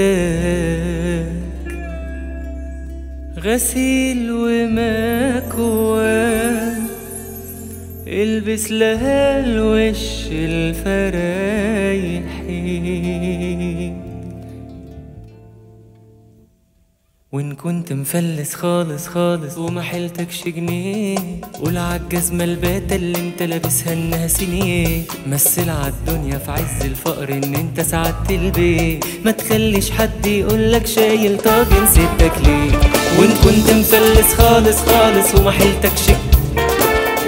واخداك غسيل ومكواك البس لها الوش الفرايحي. وإن كنت مفلس خالص خالص وما حيلتكش جنيه قول عالجزمة الباتة اللي انت لابسها إنها سنيه. مثل عالدنيا في عز الفقر إن انت سعدت البيت. ما تخليش حد يقولك شايل طاجن ستك ليه؟ وإن كنت مفلس خالص خالص وما حيلتكش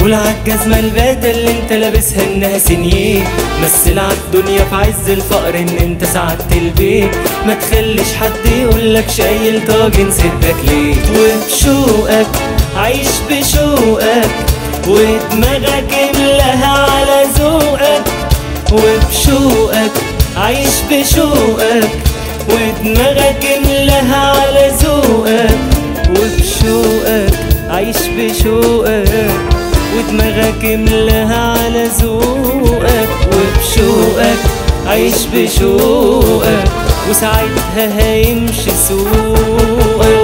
قول عالجزمة الباتة اللي انت لابسها انها سنيه مثل عالدنيا في عز الفقر ان انت سعدت البيت. ما تخليش حد يقولك شايل طاجن ستك ليه؟ وبشوقك عيش بشوقك. ودماغك املاها على ذوقك. وبشوقك عيش بشوقك. ودماغك املاها على ذوقك. وبشوقك عيش بشوقك. ودماغك املاها على ذوقك وبشوقك عيش بشوقك وساعتها هيمشي سوقك.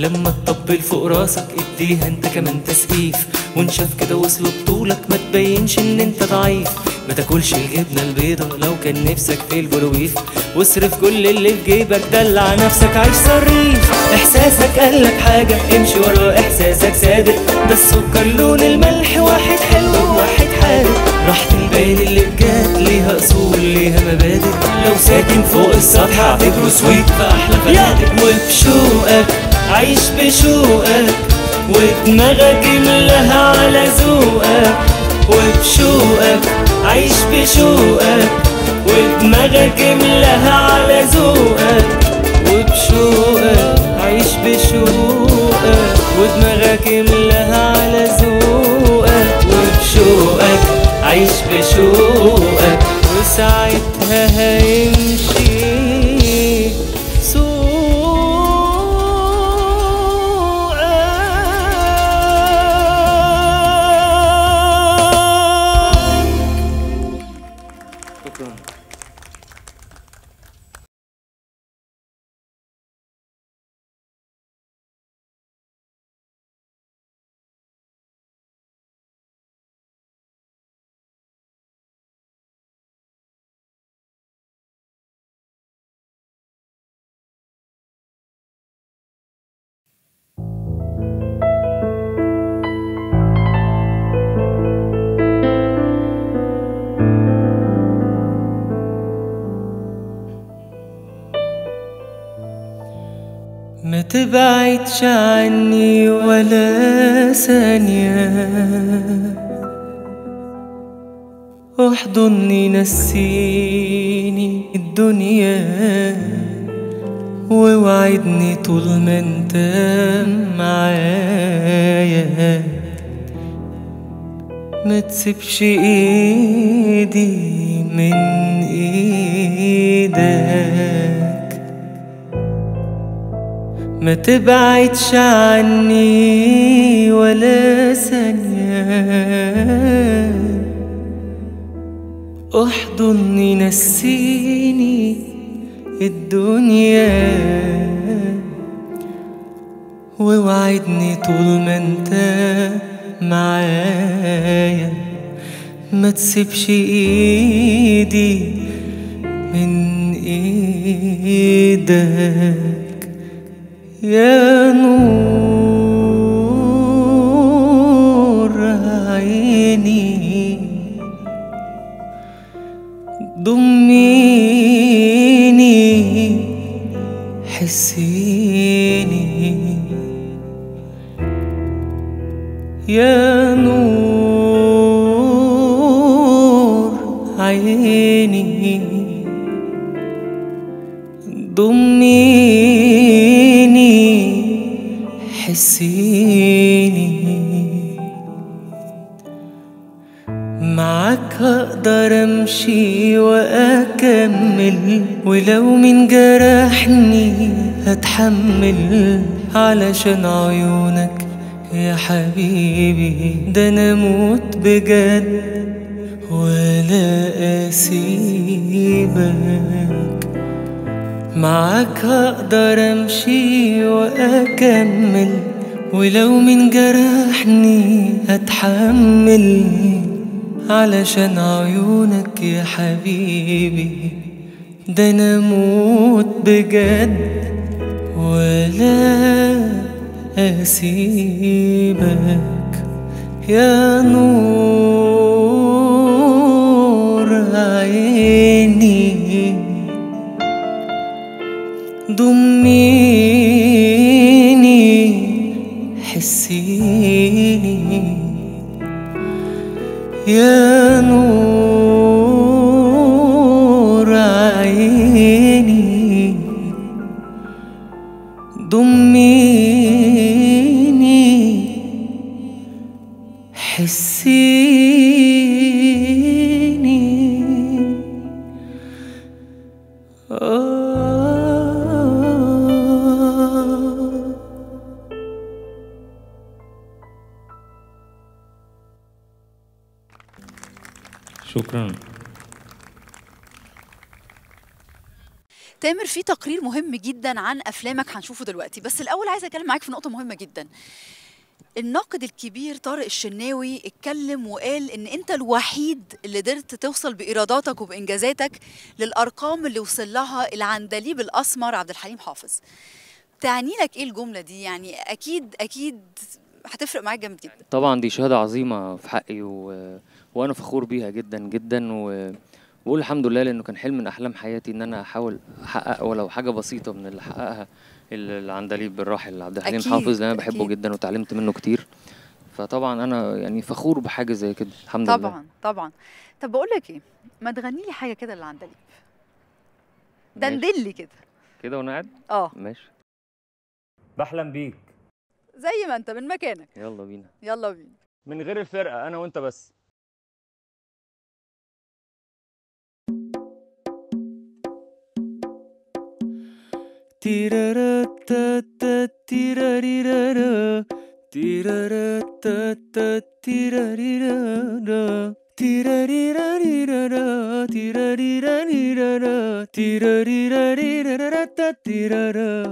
لما تطبل فوق راسك اديها انت كمان تسقيف. وانشف كده وصل بطولك ما تبينش ان انت ضعيف. ما تاكلش الجبنة البيضة لو كان نفسك في البرويف. واصرف كل اللي في جيبك دلع نفسك عيش صريف. إحساسك قالك حاجة امشي ورا إحساسك صادق ده السكر لون الملح واحد حلو وواحد حادق راحة البال اللي بجد ليها أصول ليها مبادئ. لو ساكن فوق السطح اعتبره suite في أحلى فنادق وبشوقك عيش بشوقك ودماغك املاها على ذوقك. وبشوقك عيش بشوقك ودماغك املاها على ذوقك. وبشوقك عيش بشوقك ودماغك املاها على ذوقك. وبشوقك عيش بشوقك وساعتها هيمشي. تبعدش عني ولا ثانية. احضني نسيني الدنيا ووعدني طول ما انت معايا. ما تسيبش ايدي من إيدك. تبعدش عني ولا ثانية أحضني نسيني الدنيا. ووعدني طول ما أنت معايا. ما تسيبش إيدي من إيدك. يا نور عيني ضميني حسيني أمشي وأكمل. ولو من جرحني هتحمل علشان عيونك يا حبيبي. ده أنا أموت بجد ولا أسيبك. معاك هقدر أمشي وأكمل. ولو من جرحني هتحمل علشان عيونك يا حبيبي ده أنا أموت بجد ولا أسيبك. يا نور عيني ضميني حسيني. يا نور. جدا عن أفلامك هنشوفه دلوقتي. بس الأول عايزة أتكلم معاك في نقطة مهمة جدا. الناقد الكبير طارق الشناوي اتكلم وقال إن أنت الوحيد اللي قدرت توصل بايراداتك وبإنجازاتك للأرقام اللي وصل لها العندليب الأسمر عبد الحليم حافظ. تعني لك إيه الجملة دي؟ يعني أكيد أكيد هتفرق معاك جامد جدا. طبعا دي شهادة عظيمة في حقي و... وأنا فخور بيها جدا جدا و... بقول الحمد لله لأنه كان حلم من أحلام حياتي إن أنا أحاول أحقق ولو حاجة بسيطة من اللي حققها العندليب الراحل عبد الحليم حافظ لأن أنا بحبه أكيد. جدا وتعلمت منه كتير. فطبعا أنا يعني فخور بحاجة زي كده الحمد لله. طبعا طبعا. طب بقول لك إيه؟ ما تغني لي حاجة كده للعندليب دندلي كده. كده وأنا قاعد؟ آه. ماشي. بحلم بيك. زي ما أنت من مكانك. يلا بينا. يلا بينا. من غير الفرقة أنا وأنت بس. تيرارا تا تا تيراريرارا تيرارا تا تا تيراريرارا تيراريراريرارا تيراريراريرارا تا تيرارارا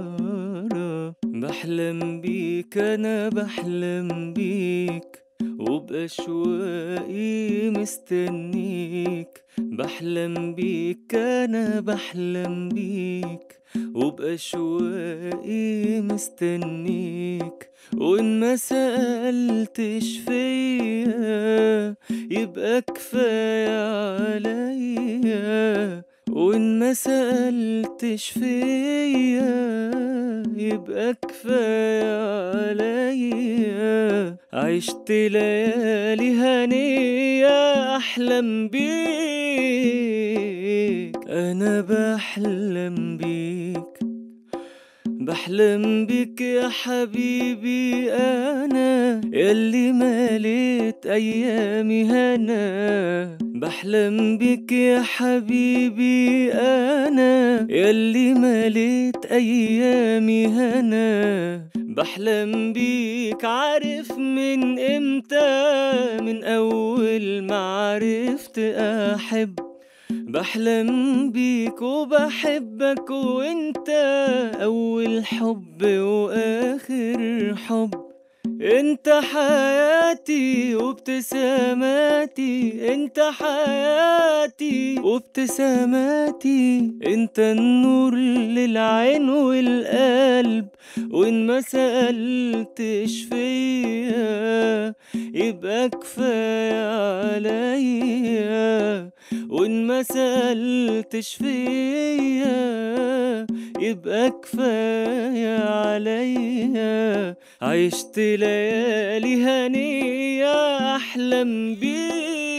بحلم بيك أنا بحلم بيك وبأشواقي مستنيك بحلم بيك أنا بحلم بيك. وبأشواقي مستنيك وإن ما سألتش فيا يبقى كفاية عليا. وإن ما سألتش فيا يبقى كفاية عليا. عشت ليالي هنية أحلم بيك أنا بحلم بيك. بحلم بك يا حبيبي أنا يلي مليت أيامي هنا بحلم بك يا حبيبي أنا يلي مليت أيامي هنا بحلم بيك عارف من إمتى؟ من أول ما عرفت أحب بحلم بيك وبحبك وانت أول حب وآخر حب. انت حياتي وابتساماتي انت حياتي وابتساماتي. انت النور للعين والقلب وان ما سألتش فيا يبقى كفاية عليا. وإن ما سألتش فيا يبقى كفاية عليا. عشت ليالي هنية أحلم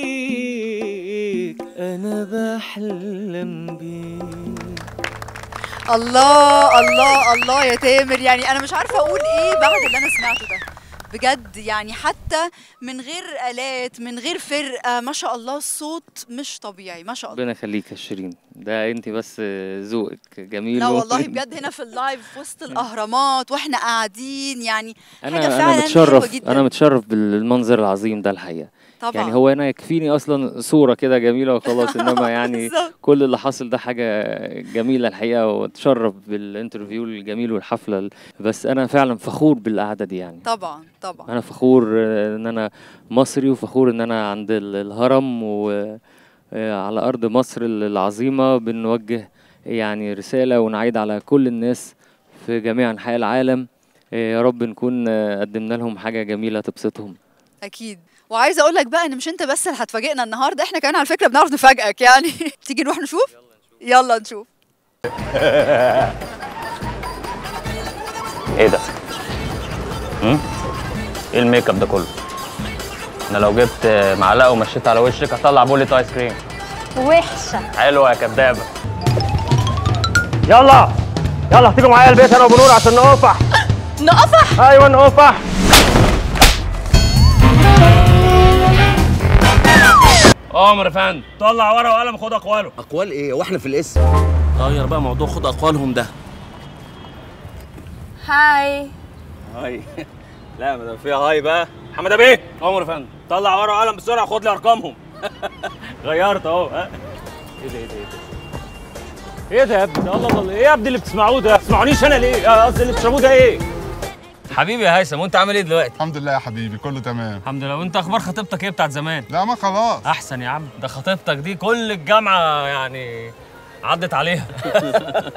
بيك أنا بحلم بيك. الله الله الله يا تامر. يعني أنا مش عارفة أقول إيه بعد اللي أنا سمعته ده. بجد يعني حتى من غير آلات من غير فرقة ما شاء الله الصوت مش طبيعي ما شاء الله. ربنا يخليك يا شيرين. ده انت بس ذوقك جميل لا والله بجد هنا في ال live في وسط الأهرامات وإحنا قاعدين يعني حاجة أنا فعلا أنا حلوة متشرف جدا. أنا متشرف بالمنظر العظيم ده الحقيقة. طبعا. يعني هو أنا يكفيني أصلا صورة كده جميلة وخلاص إنما يعني. كل اللي حاصل ده حاجة جميلة الحقيقة واتشرف بال interview الجميل والحفلة ال- بس أنا فعلا فخور بالقعدة دي يعني. طبعا طبعا. أنا فخور إن أنا مصري وفخور إن أنا عند ال- الهرم وعلى أرض مصر العظيمة بنوجه يعني رسالة ونعيد على كل الناس في جميع أنحاء العالم. آه، يا رب نكون قدمنا لهم حاجة جميلة تبسطهم. أكيد. وعايزة أقول لك بقى إن مش أنت بس اللي هتفاجئنا النهارده إحنا كمان على فكرة بنعرف نفاجئك يعني. تيجي نروح نشوف؟ يلا نشوف. إيه ده؟ هم؟ إيه الميك أب ده كله؟ أنا لو جبت معلقة ومشيت على وشك هطلع بولة آيس كريم. وحشة. حلوة يا كدابة. يلا. يلا هتيجوا معايا البيت أنا وبنور عشان نقفح. نقفح؟ أيوه نقفح. عمر يا فندم. طلع ورقة وقلم خد أقواله. أقوال إيه؟ وإحنا في الاسم غير بقى موضوع خد أقوالهم ده. هاي. هاي. لا ما دام فيها هاي بقى. حماده بيه عمر يا فندم. طلع ورقة وقلم بسرعة خد لي أرقامهم. غيرت أهو ها. إيه ده إيه ده إيه ده. إيه ده يا ابني؟ الله الله إيه يا ابني اللي بتسمعوه ده؟ ما تسمعونيش أنا ليه؟ آه، قصدي اللي بتشربوه ده إيه؟ حبيبي يا هيثم وانت عامل إيه دلوقتي؟ الحمد لله يا حبيبي كله تمام. الحمد لله. وانت أخبار خطيبتك إيه بتاعت زمان؟ لا ما خلاص. احسن يا عم. ده خطيبتك دي كل الجامعة يعني عدت عليها.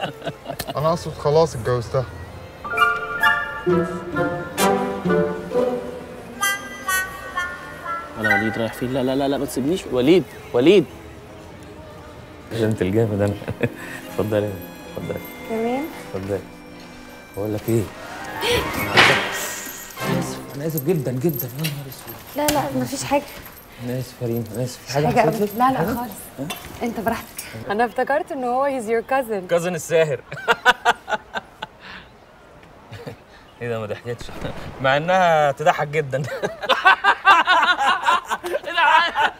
أنا أقصد خلاص اتجوزتها. أنا وليد رايح فين؟ لا لا لا لا ما تسيبنيش. وليد وليد. انت الجامد أنا. اتفضلي اتفضلي. كمان اتفضلي. بقول لك إيه؟ أنا آسف جدا جدا. يا نهار أسود. لا لا مفيش حاجة. أنا آسف يا ريم أنا آسف. أبدا لك؟ لا لا؟ خالص. أنت براحتك. أنا افتكرت ان هو هيز يور كازن كازن الساهر. إيه ده ما ضحكتش. مع إنها تضحك جدا.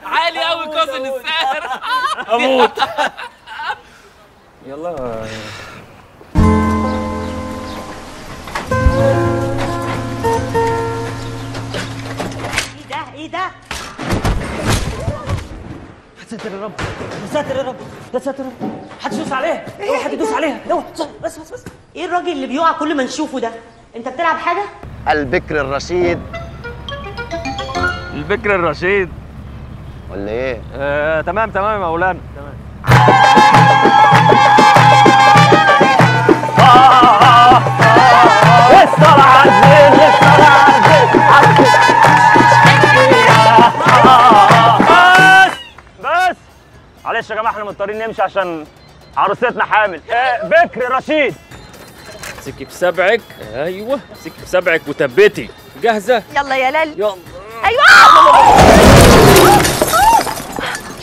عالي قوي كازن الساهر. أموت. يلا. إيه ده إيه ده يا ساتر يا رب ساتر يا رب يا ساتر يا رب حد يدوس عليها اوعى حد يدوس عليها اوعى بس بس بس إيه الراجل اللي بيقع كل ما نشوفه ده انت بتلعب حاجة البكر الرشيد البكر الرشيد ولا إيه؟ آه، تمام تمام يا مولانا تمام الصلاة معلش يا جماعة إحنا مضطرين نمشي عشان عروستنا حامل. آه بكر رشيد. امسكي بسبعك أيوه امسكي بسبعك وثبتي جاهزة؟ يلا يا لالي يلا. أيوه.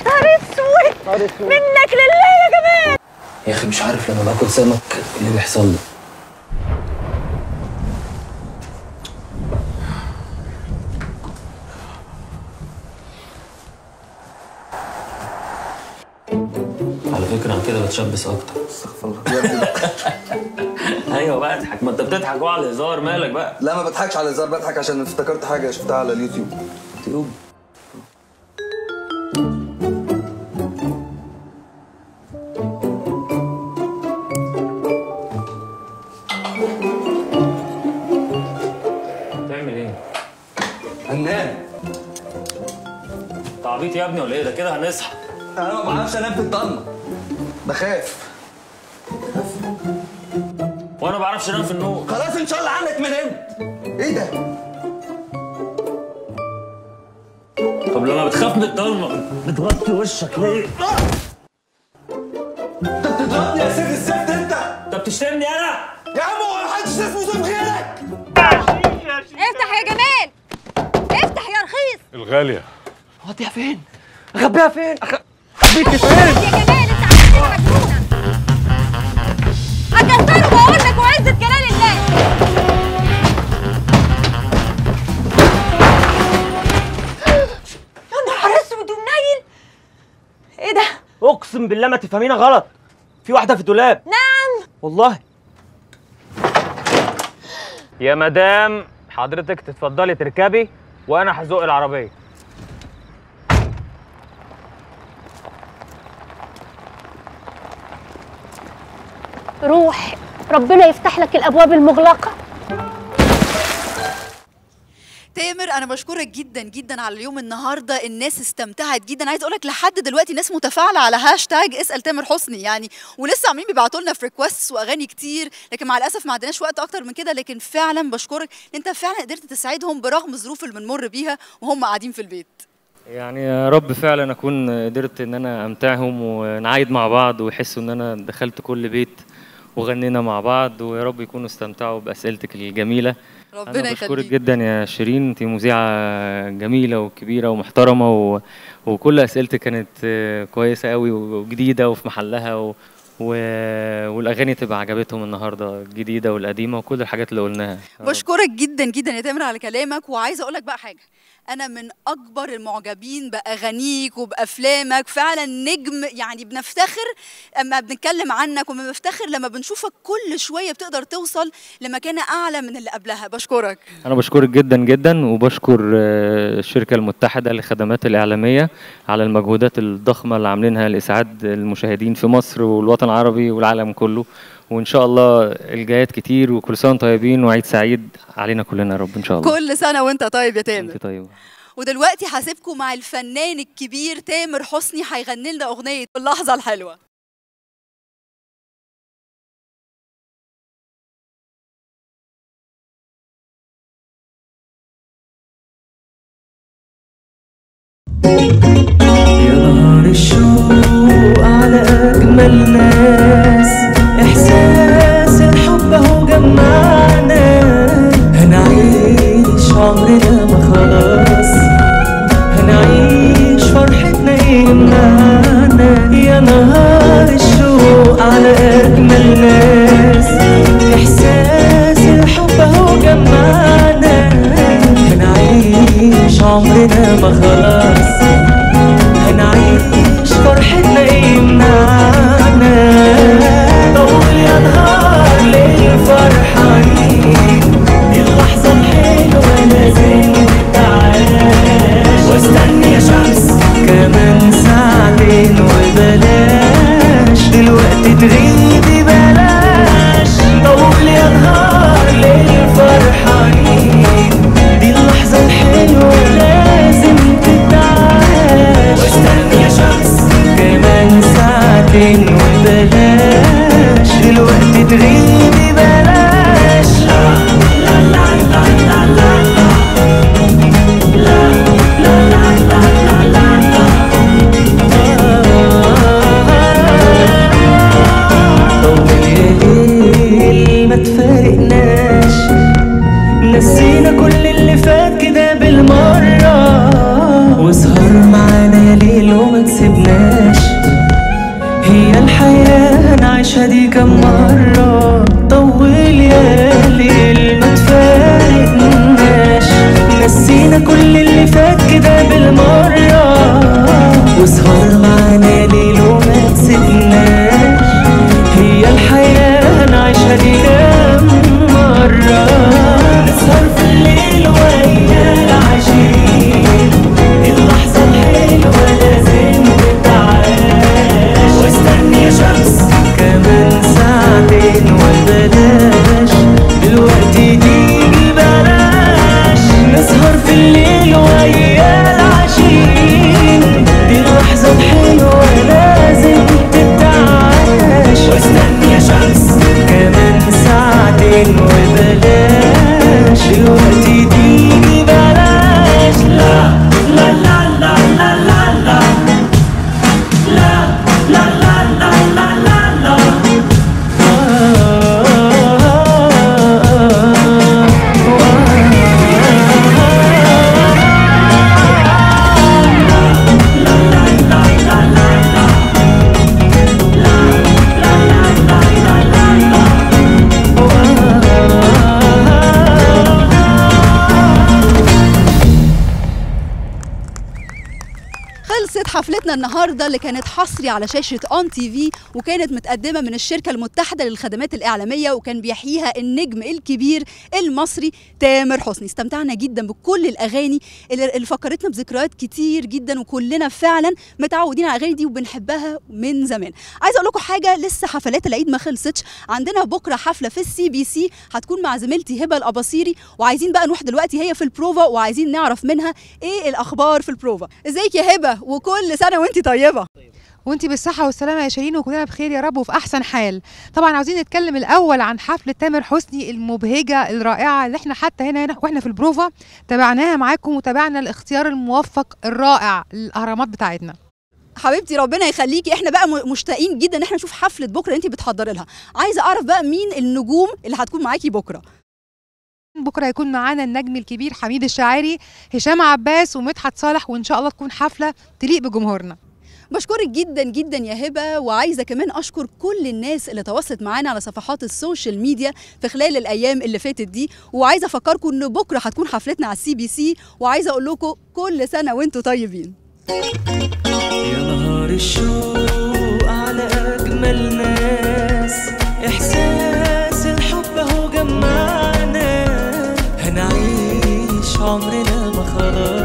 نهار أسود. منك لله يا جمال يا أخي مش عارف لما باكل سمك اللي بيحصل. لي فكرة أنا كده بتشبس أكتر. استغفر الله. بقى اضحك. ما أنت بتضحك بقى على الهزار مالك بقى؟ لا ما بضحكش على الهزار بضحك عشان افتكرت حاجة شفتها على اليوتيوب. يوتيوب. بتعمل؟ هنام أنت عبيط يا ابني ولا إيه؟ ده كده هنصحى. أنا ما بعرفش أنام في الضلمة. بخاف وأنا ما بعرفش أنام في النور خلاص ان شاء الله عنك ما نمت إيه ده طب لما بتخاف من الضلمة بتغطي وشك ليه؟ انت بتضربني يا سيد الزفت انت أنت بتشتمني أنا؟ يا عم هو محدش اسمه زوم غيرك افتح يا جمال افتح يا رخيص الغالية وديها فين؟ اخبيها فين؟ اخبيكي فين؟ يا جمال أقسم بالله ما تفهمينا غلط. في واحدة في الدولاب. نعم. والله. يا مدام حضرتك تتفضلي تركبي وأنا هزق العربية. روح. ربنا يفتح لك الأبواب المغلقة. تامر أنا بشكرك جدا جدا على اليوم النهارده. الناس استمتعت جدا. عايز أقول لك لحد دلوقتي ناس متفاعلة على هاشتاج اسأل تامر حسني يعني. ولسه عاملين بيبعتوا لنا في ريكوست وأغاني كتير لكن مع الأسف ما عندناش وقت أكتر من كده. لكن فعلا بشكرك إن أنت فعلا قدرت تساعدهم برغم الظروف اللي بنمر بيها وهم قاعدين في البيت. يعني يا رب فعلا أكون قدرت إن أنا أمتعهم ونعايد مع بعض ويحسوا إن أنا دخلت كل بيت. وغنينا مع بعض ويا رب يكونوا استمتعوا بأسئلتك الجميلة. ربنا أنا بشكرك يخليك جدا يا شيرين أنت مذيعة جميلة وكبيرة ومحترمة و... وكل أسئلتك كانت كويسة قوي وجديدة وفي محلها و... و... والأغاني تبقى عجبتهم النهارده الجديدة والقديمة وكل الحاجات اللي قلناها. بشكرك جدا جدا يا تامر على كلامك. وعايزة أقول لك بقى حاجة. أنا من أكبر المعجبين بأغانيك وبأفلامك. فعلا نجم يعني بنفتخر اما بنتكلم عنك وبنفتخر لما بنشوفك كل شوية بتقدر توصل لمكانة أعلى من اللي قبلها. بشكرك. أنا بشكرك جدا جدا وبشكر آه، الشركة المتحدة للخدمات الإعلامية على المجهودات الضخمة اللي عاملينها لإسعاد المشاهدين في مصر والوطن العربي والعالم كله. وإن شاء الله الجايات كتير وكل سنة وإنتم طيبين وعيد سعيد علينا كلنا يا رب إن شاء الله. كل سنة وإنت طيب يا تامر. انت طيب ودلوقتي هسيبكم مع الفنان الكبير تامر حسني هيغني لنا أغنية اللحظة الحلوة. يا نهار الشوق على أجمل ناس حفلتنا النهارده اللي كانت حصري على شاشة ON TV وكانت متقدمة من الشركة المتحدة للخدمات الإعلامية وكان بيحييها النجم الكبير المصري تامر حسني. استمتعنا جدا بكل الأغاني اللي فكرتنا بذكريات كتير جدا وكلنا فعلا متعودين على الأغاني دي وبنحبها من زمان. عايزه أقول لكم حاجة لسه حفلات العيد ما خلصتش. عندنا بكرة حفلة في ال CBC هتكون مع زميلتي هبة الأباصيري. وعايزين بقى نروح دلوقتي هي في البروفا وعايزين نعرف منها إيه الأخبار في البروفا. إزيك يا هبة؟ وكل سنة وانت طيبة. وانتي بالصحة والسلامة يا شيرين وكلنا بخير يا رب وفي أحسن حال. طبعا عاوزين نتكلم الأول عن حفلة تامر حسني المبهجة الرائعة اللي إحنا حتى هنا هنا وإحنا في البروفا تابعناها معاكم وتابعنا الاختيار الموفق الرائع للأهرامات بتاعتنا. حبيبتي ربنا يخليكي. إحنا بقى مشتاقين جدا إن إحنا نشوف حفلة بكرة انت بتحضري لها. عايزة أعرف بقى مين النجوم اللي هتكون معاكي بكرة؟ بكرة هيكون معانا النجم الكبير حميد الشاعري هشام عباس ومدحت صالح وإن شاء الله تكون حفلة تليق بجمهورنا. بشكرك جدا جدا يا هبة. وعايزة كمان أشكر كل الناس اللي تواصلت معانا على صفحات ال social media في خلال الأيام اللي فاتت دي. وعايزة أفكركم إن بكرة هتكون حفلتنا على ال CBC. وعايزة أقول لكم كل سنة وأنتم طيبين. يا نهار الشوق على أجمل ناس. إحساس الحب أهو جمعنا. هنعيش عمرنا ما خلاص.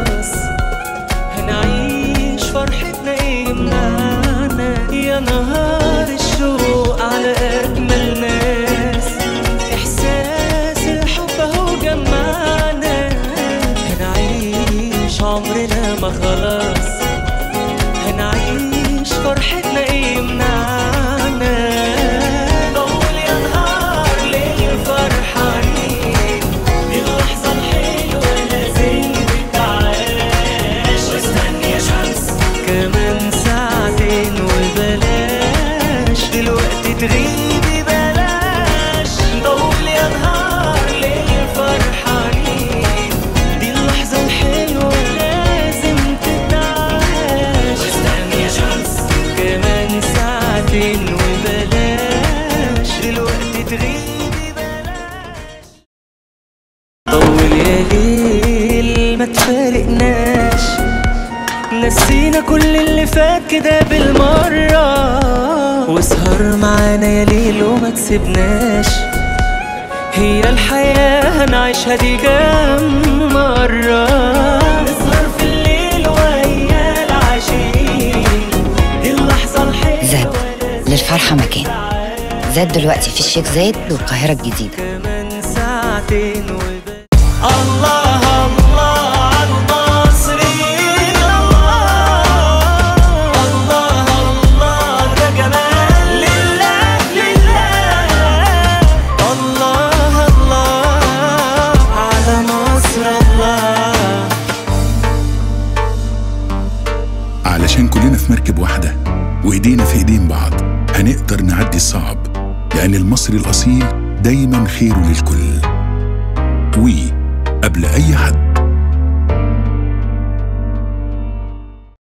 نسينا كل اللي فات كده بالمرة. واسهر معانا يا ليل وما تسيبناش. هي الحياة هنعيشها دي كام مرة. نسهر في الليل وهي العاشقين دي اللحظة الحلوة زاد للفرحة مكان. زاد دلوقتي في الشيخ زايد والقاهرة الجديدة. كمان ساعتين الله كلنا في مركب واحدة وإيدينا في إيدين بعض. هنقدر نعدي الصعب لأن المصري الأصيل دايما خيره للكل. وي قبل أي حد.